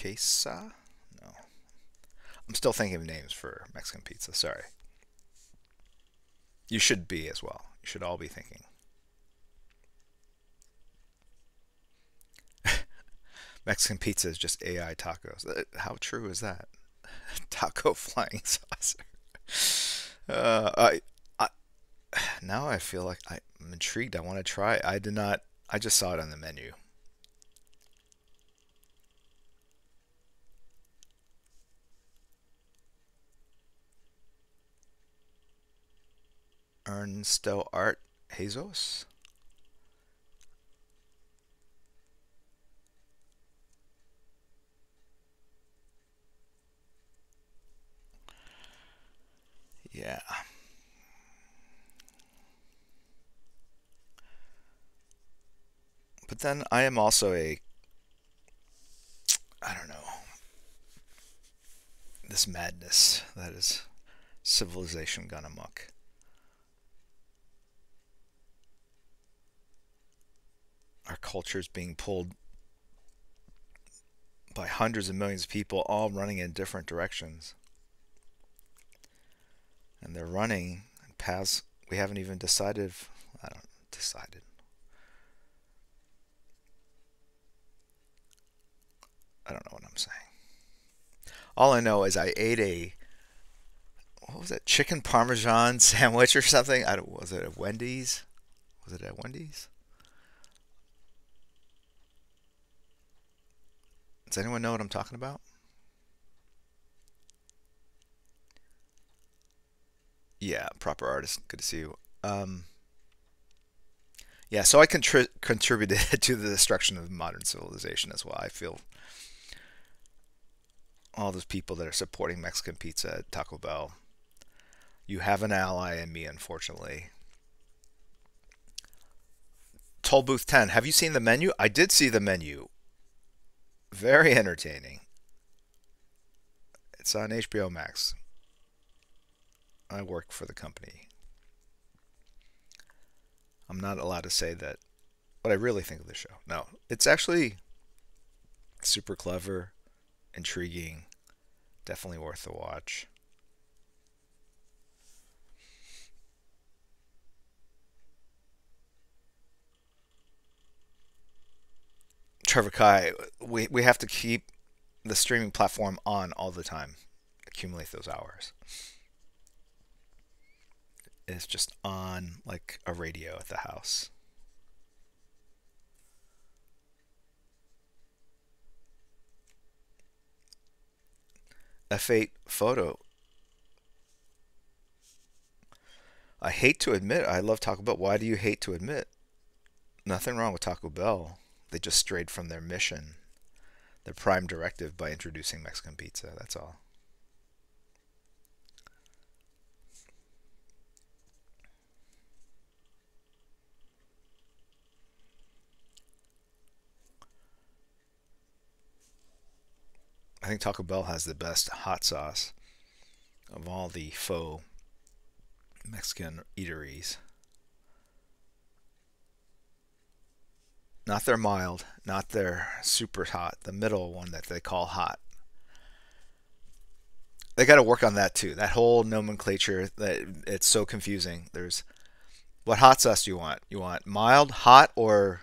Queso? No. I'm still thinking of names for Mexican pizza. Sorry. You should be as well. You should all be thinking. Mexican pizza is just AI tacos. Uh, how true is that? Taco flying saucer. Uh, I, I, now I feel like I'm intrigued. I want to try. I did not. I just saw it on the menu. Ernesto Art Hazos. Yeah. But then I am also a I don't know this madness that is civilization gone amok. Our culture is being pulled by hundreds of millions of people all running in different directions. And they're running paths we haven't even decided. I don't decided. I don't know what I'm saying. All I know is I ate a what was that Chicken parmesan sandwich or something? I was it at Wendy's? Was it at Wendy's? Does anyone know what I'm talking about? Yeah, proper artist. Good to see you. Um, yeah, so I contri contributed to the destruction of modern civilization as well. I feel all those people that are supporting Mexican pizza at Taco Bell. You have an ally in me, unfortunately. Toll Booth 10. Have you seen the menu? I did see the menu. Very entertaining. It's on HBO Max. I work for the company. I'm not allowed to say that what I really think of the show. No, it's actually super clever, intriguing, definitely worth the watch. Trevor Kai, we, we have to keep the streaming platform on all the time, accumulate those hours. It's just on like a radio at the house. F8 photo. I hate to admit I love Taco Bell. Why do you hate to admit? Nothing wrong with Taco Bell. They just strayed from their mission, their prime directive by introducing Mexican pizza. That's all. I think Taco Bell has the best hot sauce of all the faux Mexican eateries. Not their mild, not their super hot, the middle one that they call hot. They got to work on that too. That whole nomenclature that it's so confusing. There's what hot sauce do you want? You want mild, hot, or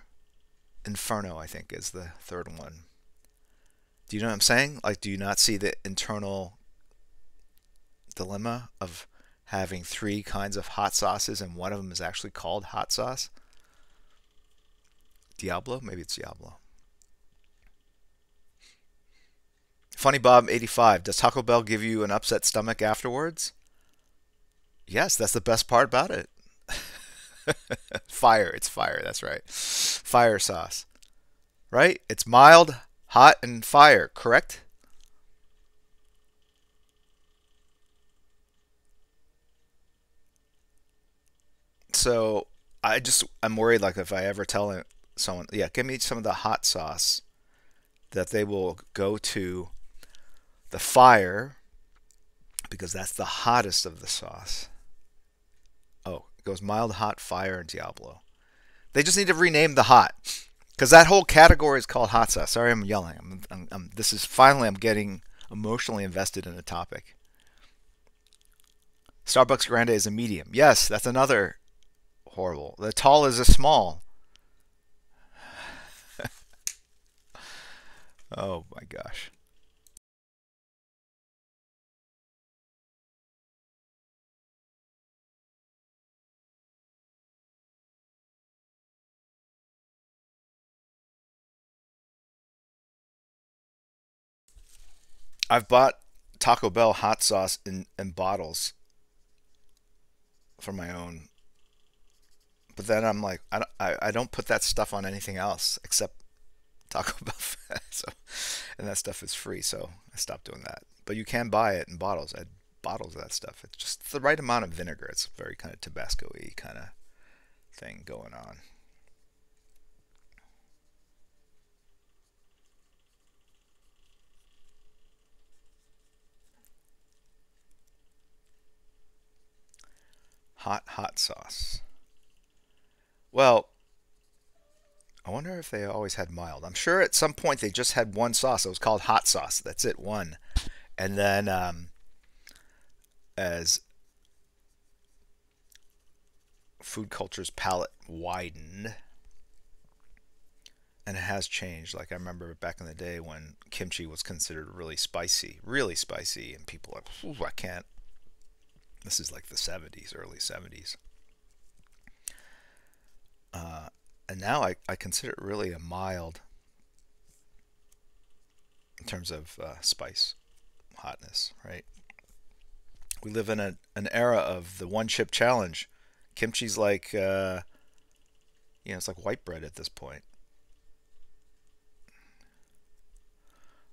inferno? I think is the third one. Do you know what I'm saying? Like, do you not see the internal dilemma of having three kinds of hot sauces and one of them is actually called hot sauce? Diablo? Maybe it's Diablo. Funny Bob 85. Does Taco Bell give you an upset stomach afterwards? Yes, that's the best part about it. fire. It's fire. That's right. Fire sauce. Right? It's mild, hot and fire, correct? So I just I'm worried like if I ever tell someone, yeah, give me some of the hot sauce, that they will go to the fire because that's the hottest of the sauce. Oh, it goes mild, hot, fire, and Diablo. They just need to rename the hot because that whole category is called hot sauce. Sorry, I'm yelling. I'm, I'm, I'm, this is finally I'm getting emotionally invested in a topic. Starbucks Grande is a medium. Yes, that's another horrible. The tall is a small. Oh my gosh. I've bought Taco Bell hot sauce in, in bottles for my own. But then I'm like, I don't, I, I don't put that stuff on anything else except Taco Bell. so, and that stuff is free, so I stopped doing that. But you can buy it in bottles. I bottles of that stuff. It's just the right amount of vinegar. It's very kind of Tabasco-y kind of thing going on. Hot, hot sauce. Well, I wonder if they always had mild. I'm sure at some point they just had one sauce. It was called hot sauce. That's it, one. And then um, as food culture's palate widened, and it has changed. Like I remember back in the day when kimchi was considered really spicy, really spicy, and people are, I can't, this is like the 70s, early 70s. Uh, and now I, I consider it really a mild in terms of uh, spice, hotness, right? We live in a, an era of the one chip challenge. Kimchi's like, uh, you know, it's like white bread at this point.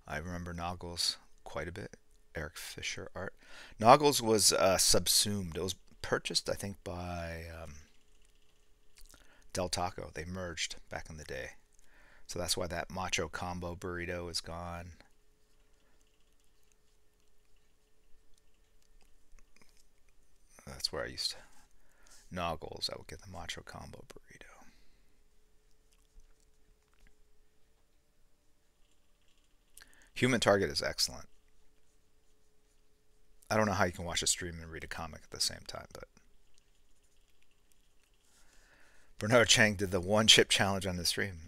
I remember Naugles quite a bit. Eric Fisher art. Naugles was uh, subsumed. It was purchased, I think, by um, Del Taco. They merged back in the day. So that's why that macho combo burrito is gone. That's where I used to naugles. I would get the macho combo burrito. Human Target is excellent. I don't know how you can watch a stream and read a comic at the same time, but Bernard Chang did the one chip challenge on the stream.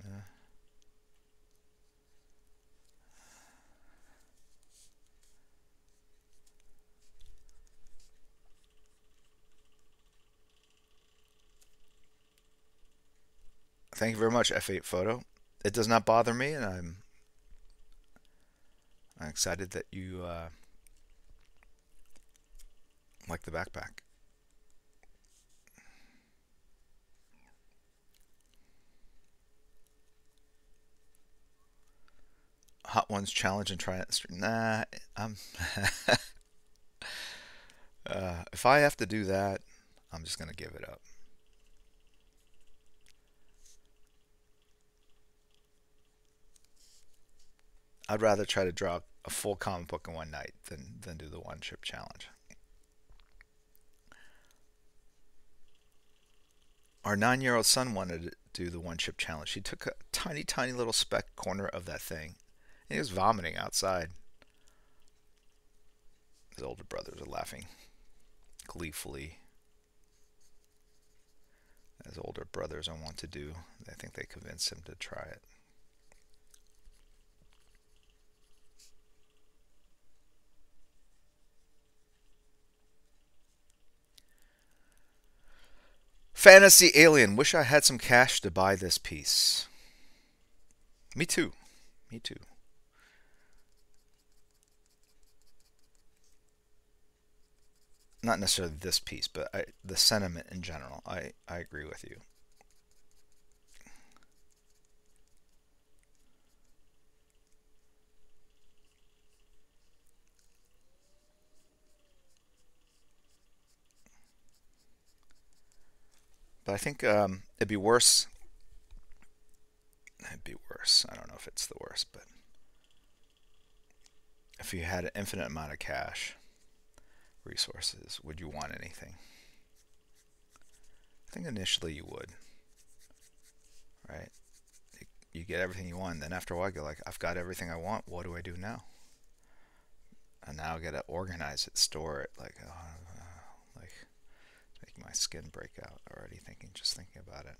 Thank you very much, F8 Photo. It does not bother me, and I'm I'm excited that you uh, like the backpack. Hot Ones challenge and try it. Nah, I'm. uh, if I have to do that, I'm just gonna give it up. I'd rather try to draw a full comic book in one night than than do the one chip challenge. Our nine-year-old son wanted to do the one chip challenge. He took a tiny, tiny little speck corner of that thing, he was vomiting outside. His older brothers are laughing gleefully. As older brothers are wont to do, I think they convinced him to try it. Fantasy Alien. Wish I had some cash to buy this piece. Me too. Me too. Not necessarily this piece, but I, the sentiment in general. I, I agree with you. But I think um, it'd be worse. It'd be worse. I don't know if it's the worst, but if you had an infinite amount of cash resources, would you want anything? I think initially you would. Right? You, get everything you want, then after a while you're like, I've got everything I want. What do I do now? And now I got to organize it, store it. Like, oh, my skin break out already thinking just thinking about it.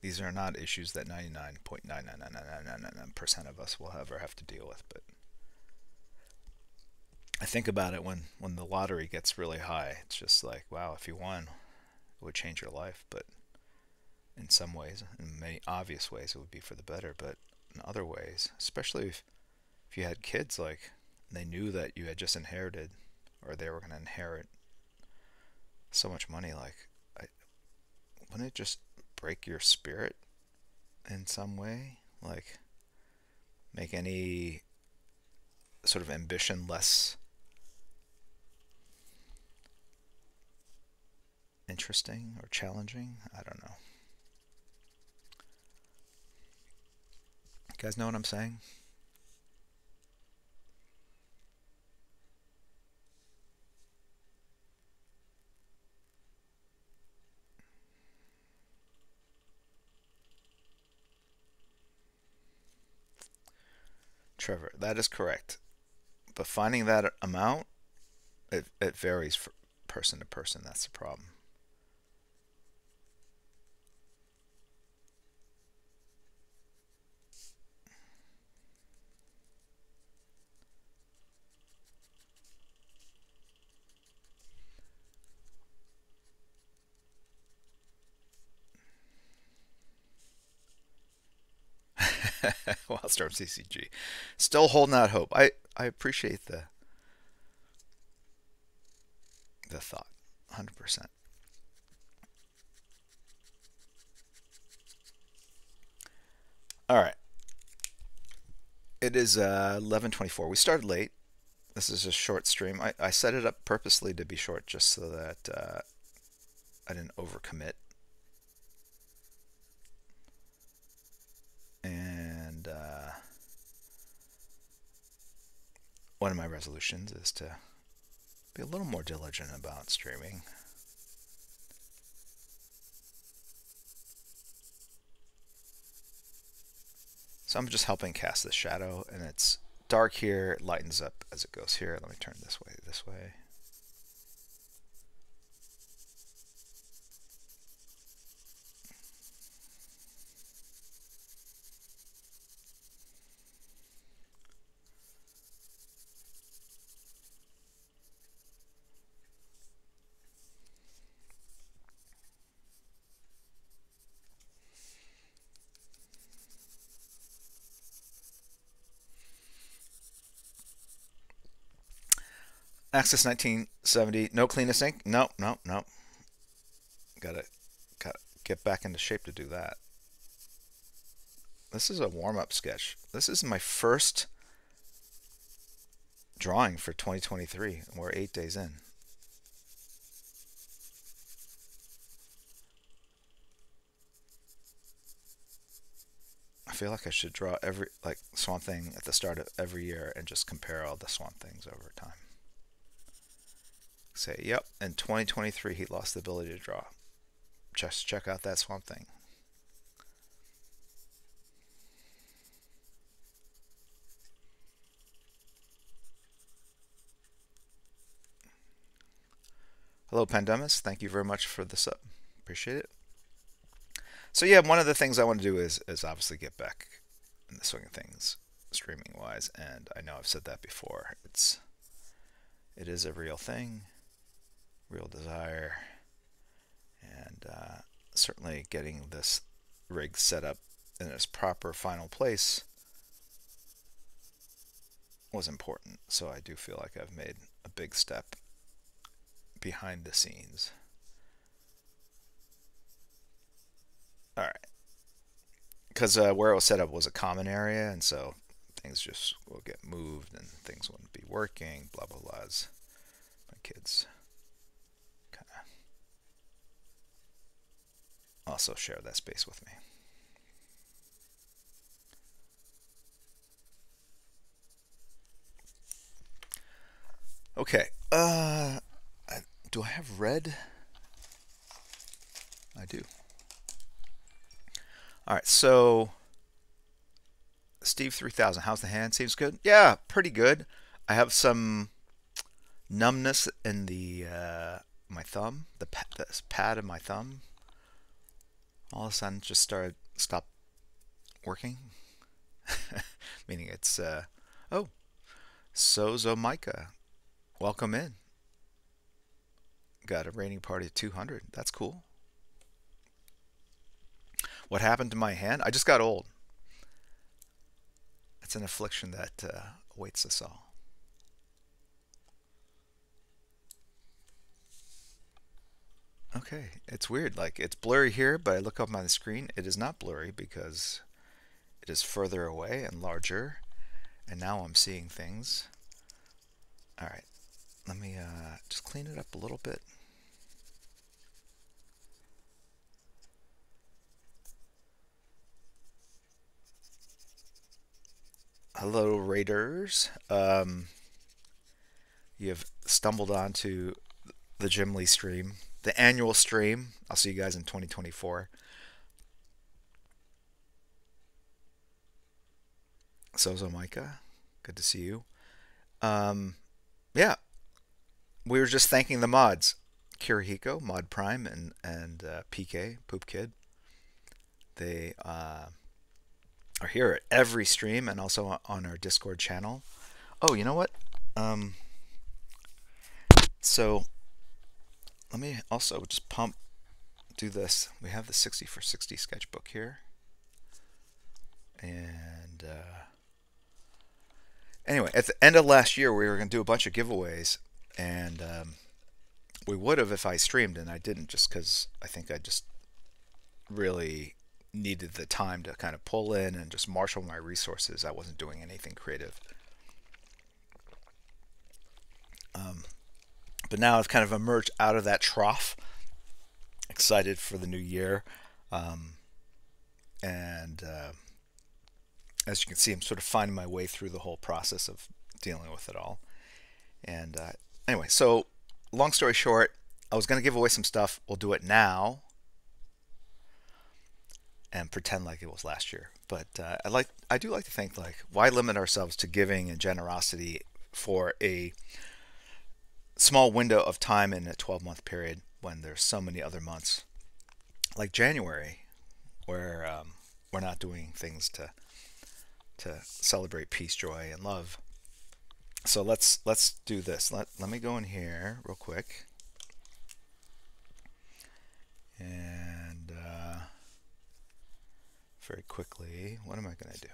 These are not issues that 99.99999% of us will ever have to deal with, but I think about it when when the lottery gets really high. It's just like, wow, if you won, it would change your life, but in some ways, in many obvious ways, it would be for the better, but in other ways, especially if, if you had kids like they knew that you had just inherited or they were going to inherit so much money like I, wouldn't it just break your spirit in some way like make any sort of ambition less interesting or challenging i don't know you guys know what i'm saying Trevor. That is correct. But finding that amount, it, it varies person to person. That's the problem. Wildstorm CCG. Still holding out hope. I, I appreciate the the thought. 100%. All right. It is uh, 11:24. We started late. This is a short stream. I, I set it up purposely to be short just so that uh, I didn't overcommit. One of my resolutions is to be a little more diligent about streaming. So I'm just helping cast the shadow, and it's dark here, it lightens up as it goes here. Let me turn this way, this way. Axis 1970. No cleanest ink? No, no, no. Gotta, gotta get back into shape to do that. This is a warm-up sketch. This is my first drawing for 2023. We're eight days in. I feel like I should draw every like Swamp Thing at the start of every year and just compare all the Swamp Things over time say, yep, in 2023 he lost the ability to draw. Just check out that Swamp Thing. Hello, Pandemus. Thank you very much for the sub. Appreciate it. So yeah, one of the things I want to do is is obviously get back in the swing of things, streaming wise. And I know I've said that before. It's it is a real thing real desire. And uh, certainly getting this rig set up in its proper final place was important. So I do feel like I've made a big step behind the scenes. Alright. Because uh, where it was set up was a common area and so things just will get moved and things wouldn't be working blah blah blahs. My kids also share that space with me. Okay, uh, do I have red? I do. All right, so Steve 3000, how's the hand? Seems good? Yeah, pretty good. I have some numbness in the uh, my thumb, the, the pad of my thumb all of a sudden just started stop working. Meaning it's uh, oh Sozo Micah welcome in. Got a rating party at 200 that's cool. What happened to my hand? I just got old. It's an affliction that uh, awaits us all Okay, it's weird. Like it's blurry here, but I look up on the screen, it is not blurry because it is further away and larger. And now I'm seeing things. All right, let me uh, just clean it up a little bit. Hello, Raiders. Um, you have stumbled onto the Jim Lee stream the annual stream. I'll see you guys in 2024. Sozo Micah, good to see you. Um, yeah, we were just thanking the mods, Kirihiko, Mod Prime, and and uh, PK Poop Kid. They uh, are here at every stream and also on our Discord channel. Oh, you know what? Um, so let me also just pump, do this. We have the 60 for 60 sketchbook here. And uh, anyway, at the end of last year, we were going to do a bunch of giveaways. And um, we would have if I streamed, and I didn't just because I think I just really needed the time to kind of pull in and just marshal my resources. I wasn't doing anything creative. Um, but now I've kind of emerged out of that trough. Excited for the new year. Um, and uh, as you can see, I'm sort of finding my way through the whole process of dealing with it all. And uh, anyway, so long story short, I was going to give away some stuff. We'll do it now. and pretend like it was last year. But uh, I like I do like to think like why limit ourselves to giving and generosity for a small window of time in a 12 month period when there's so many other months like January where um, we're not doing things to to celebrate peace, joy, and love. So let's let's do this. Let let me go in here real quick. And uh, very quickly, what am I going to do?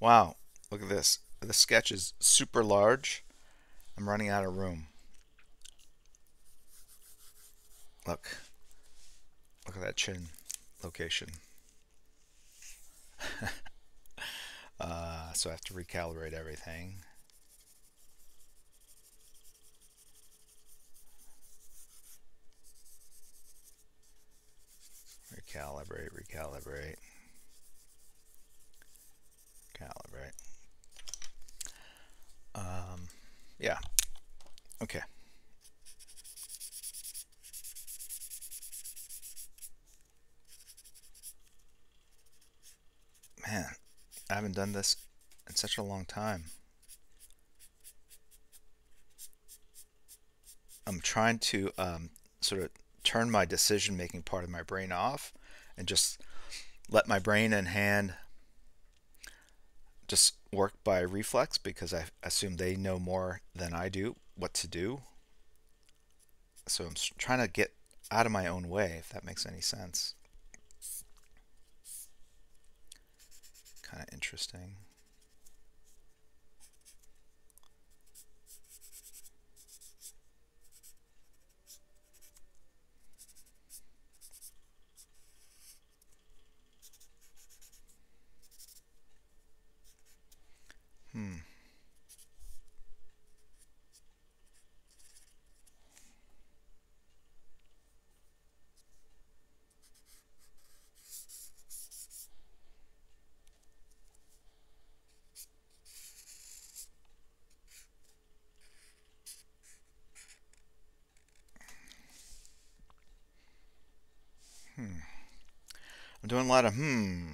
Wow, look at this. The sketch is super large. I'm running out of room. Look. Look at that chin location. uh, so I have to recalibrate everything. Recalibrate, recalibrate. Um, yeah. Okay. Man, I haven't done this in such a long time. I'm trying to um, sort of turn my decision making part of my brain off and just let my brain and hand just work by reflex because I assume they know more than I do what to do. So I'm trying to get out of my own way, if that makes any sense. Kind of interesting. Hmm. I'm doing a lot of hmm.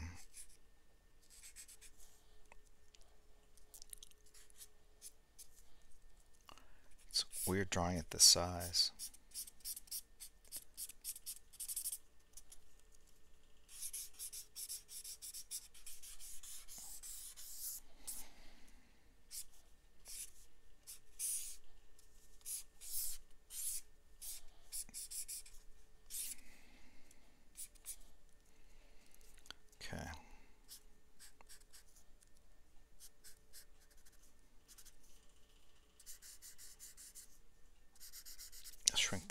Weird drawing at this size.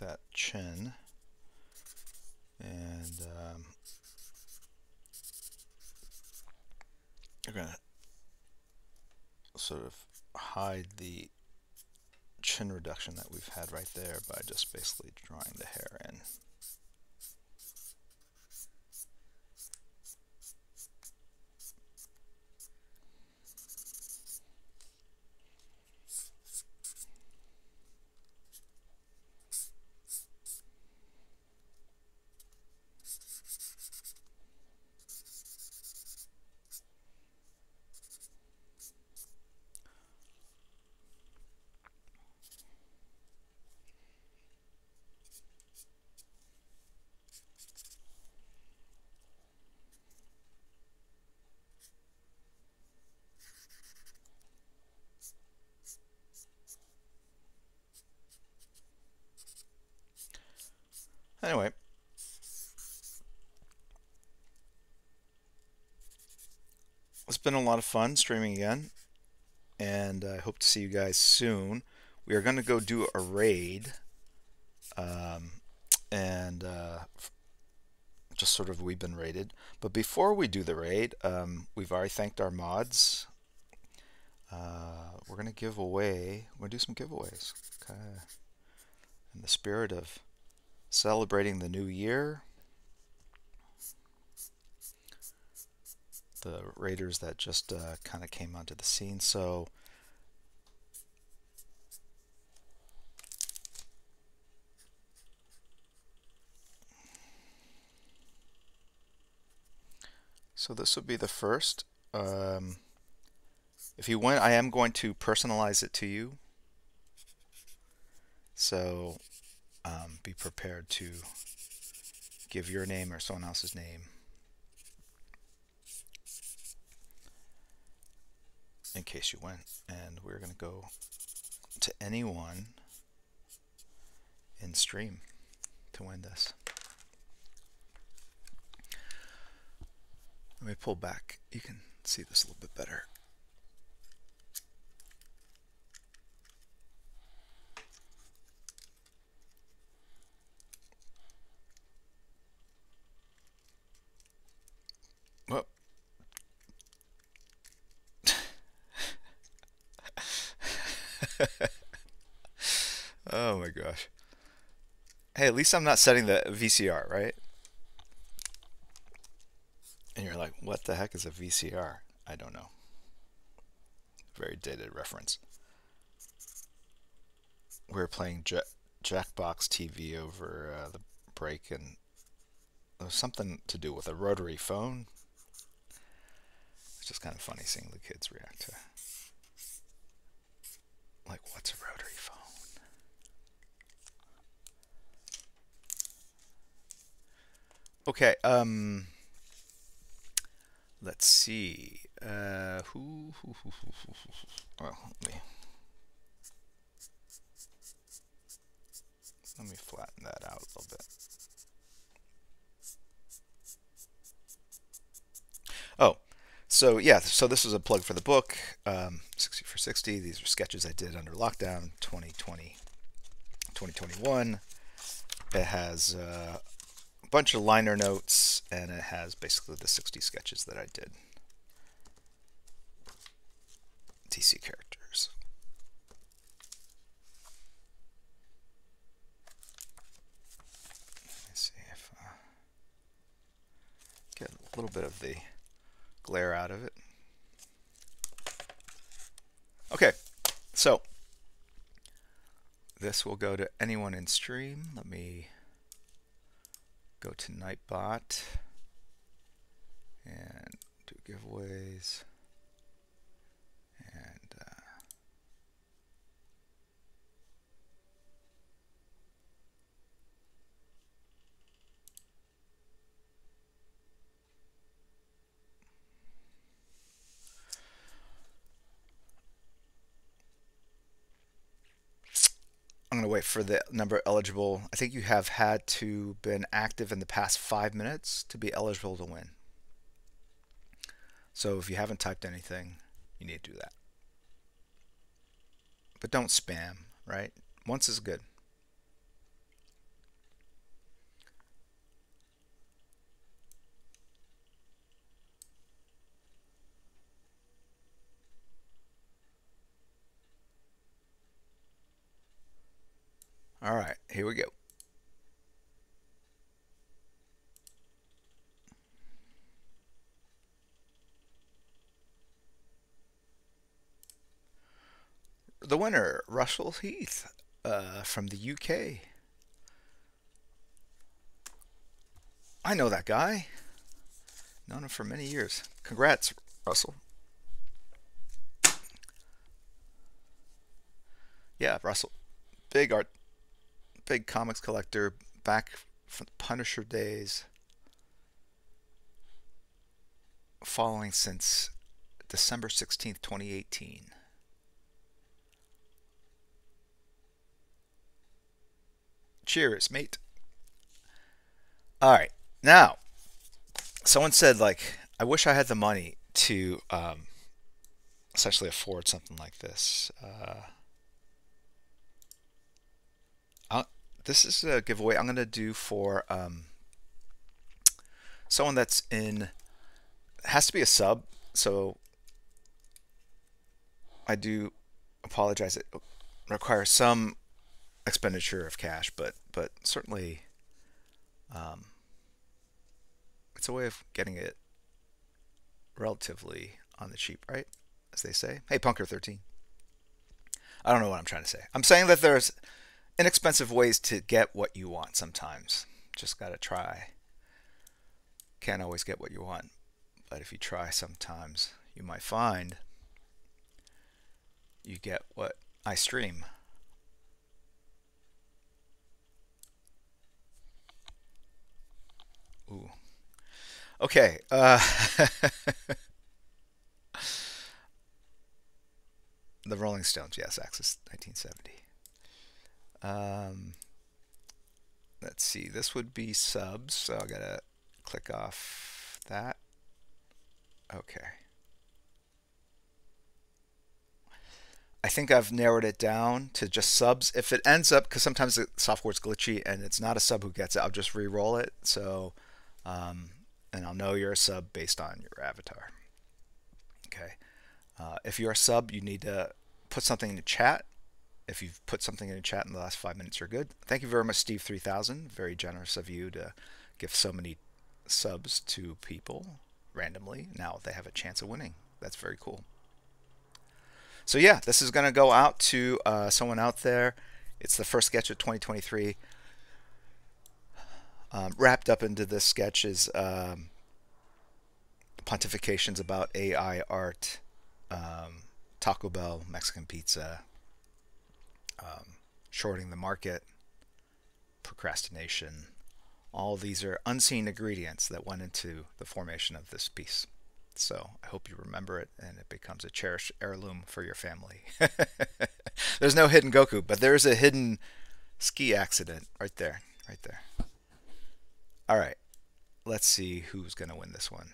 that chin and um, you're going to sort of hide the chin reduction that we've had right there by just basically drawing the hair in. Anyway. It's been a lot of fun streaming again. And I hope to see you guys soon. We are going to go do a raid. Um, and uh, just sort of we've been raided. But before we do the raid, um, we've already thanked our mods. Uh, we're going to give away, we're going to do some giveaways. Okay. In the spirit of celebrating the new year. The Raiders that just uh, kind of came onto the scene. So So this would be the first. Um, if you want, I am going to personalize it to you. So um, be prepared to give your name or someone else's name. In case you went. And we're going to go to anyone in stream to win this. Let me pull back. You can see this a little bit better. Well. oh my gosh. Hey, at least I'm not setting the VCR, right? And you're like, what the heck is a VCR? I don't know. Very dated reference. We were playing Jackbox TV over uh, the break, and there was something to do with a rotary phone. It's just kind of funny seeing the kids react to like, what's a rotary phone? Okay, um, let's see. Uh, who, who, who, who, who, who, well, let me, let me flatten that out a little bit. Oh, so yeah, so this is a plug for the book, um, 60 for 60. These are sketches I did under lockdown 2020, 2021. It has uh, bunch of liner notes, and it has basically the 60 sketches that I did. DC characters. Let me see if I uh, get a little bit of the glare out of it. Okay, so this will go to anyone in stream. Let me go to Nightbot and do giveaways. I'm going to wait for the number eligible. I think you have had to been active in the past five minutes to be eligible to win. So if you haven't typed anything, you need to do that. But don't spam, right? Once is good. All right, here we go. The winner, Russell Heath uh, from the UK. I know that guy. Known him for many years. Congrats, Russell. Yeah, Russell. Big art big comics collector back from the Punisher days, following since December 16th, 2018. Cheers, mate. All right. Now, someone said, like, I wish I had the money to um, essentially afford something like this. Uh, this is a giveaway I'm going to do for um, someone that's in, has to be a sub, so I do apologize. It requires some expenditure of cash, but but certainly Um, it's a way of getting it relatively on the cheap, right? As they say. Hey, Punker13. I don't know what I'm trying to say. I'm saying that there's inexpensive ways to get what you want sometimes. Just got to try. Can't always get what you want. But if you try sometimes, you might find you get what I stream. Ooh. Okay. Uh, the Rolling Stones, yes, Axis 1970. Um, let's see, this would be subs, so I gotta click off that. Okay. I think I've narrowed it down to just subs. If it ends up, because sometimes the software's glitchy and it's not a sub who gets it, I'll just re-roll it. So, um, and I'll know you're a sub based on your avatar. Okay. Uh, if you're a sub, you need to put something in the chat. If you've put something in the chat in the last five minutes, you're good. Thank you very much, Steve3000. Very generous of you to give so many subs to people randomly. Now they have a chance of winning. That's very cool. So yeah, this is going to go out to uh, someone out there. It's the first sketch of 2023. Um, wrapped up into this sketch is um, pontifications about AI art, um, Taco Bell, Mexican pizza, um, shorting the market, procrastination. All these are unseen ingredients that went into the formation of this piece. So I hope you remember it and it becomes a cherished heirloom for your family. There's no hidden Goku, but there's a hidden ski accident right there, right there. All right, let's see who's going to win this one.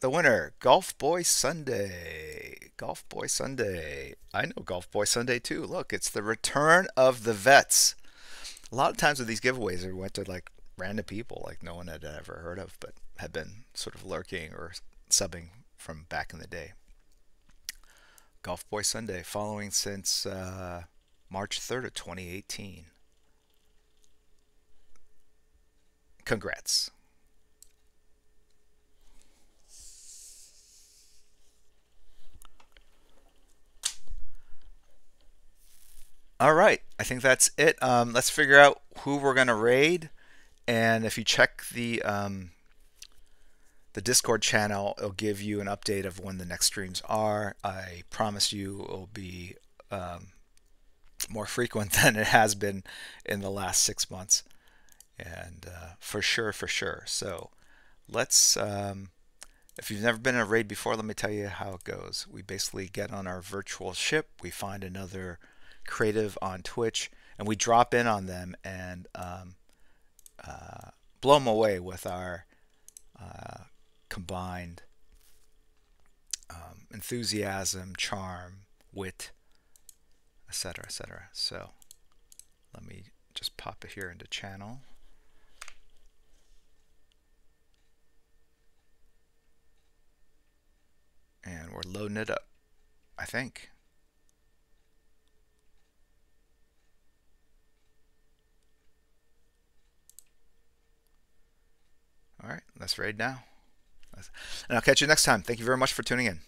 The winner, Golf Boy Sunday. Golf Boy Sunday. I know Golf Boy Sunday too. Look, it's the return of the vets. A lot of times with these giveaways, I went to like random people like no one had ever heard of, but had been sort of lurking or subbing from back in the day. Golf Boy Sunday, following since uh, March 3rd of 2018. Congrats. All right, I think that's it. Um, let's figure out who we're going to raid. And if you check the um, the Discord channel, it'll give you an update of when the next streams are. I promise you it'll be um, more frequent than it has been in the last six months. And uh, for sure, for sure. So let's, um, if you've never been in a raid before, let me tell you how it goes. We basically get on our virtual ship, we find another creative on Twitch, and we drop in on them and um, uh, blow them away with our uh, combined um, enthusiasm, charm, wit, etc., etc. So let me just pop it here into channel. And we're loading it up, I think. All right, let's raid now. And I'll catch you next time. Thank you very much for tuning in.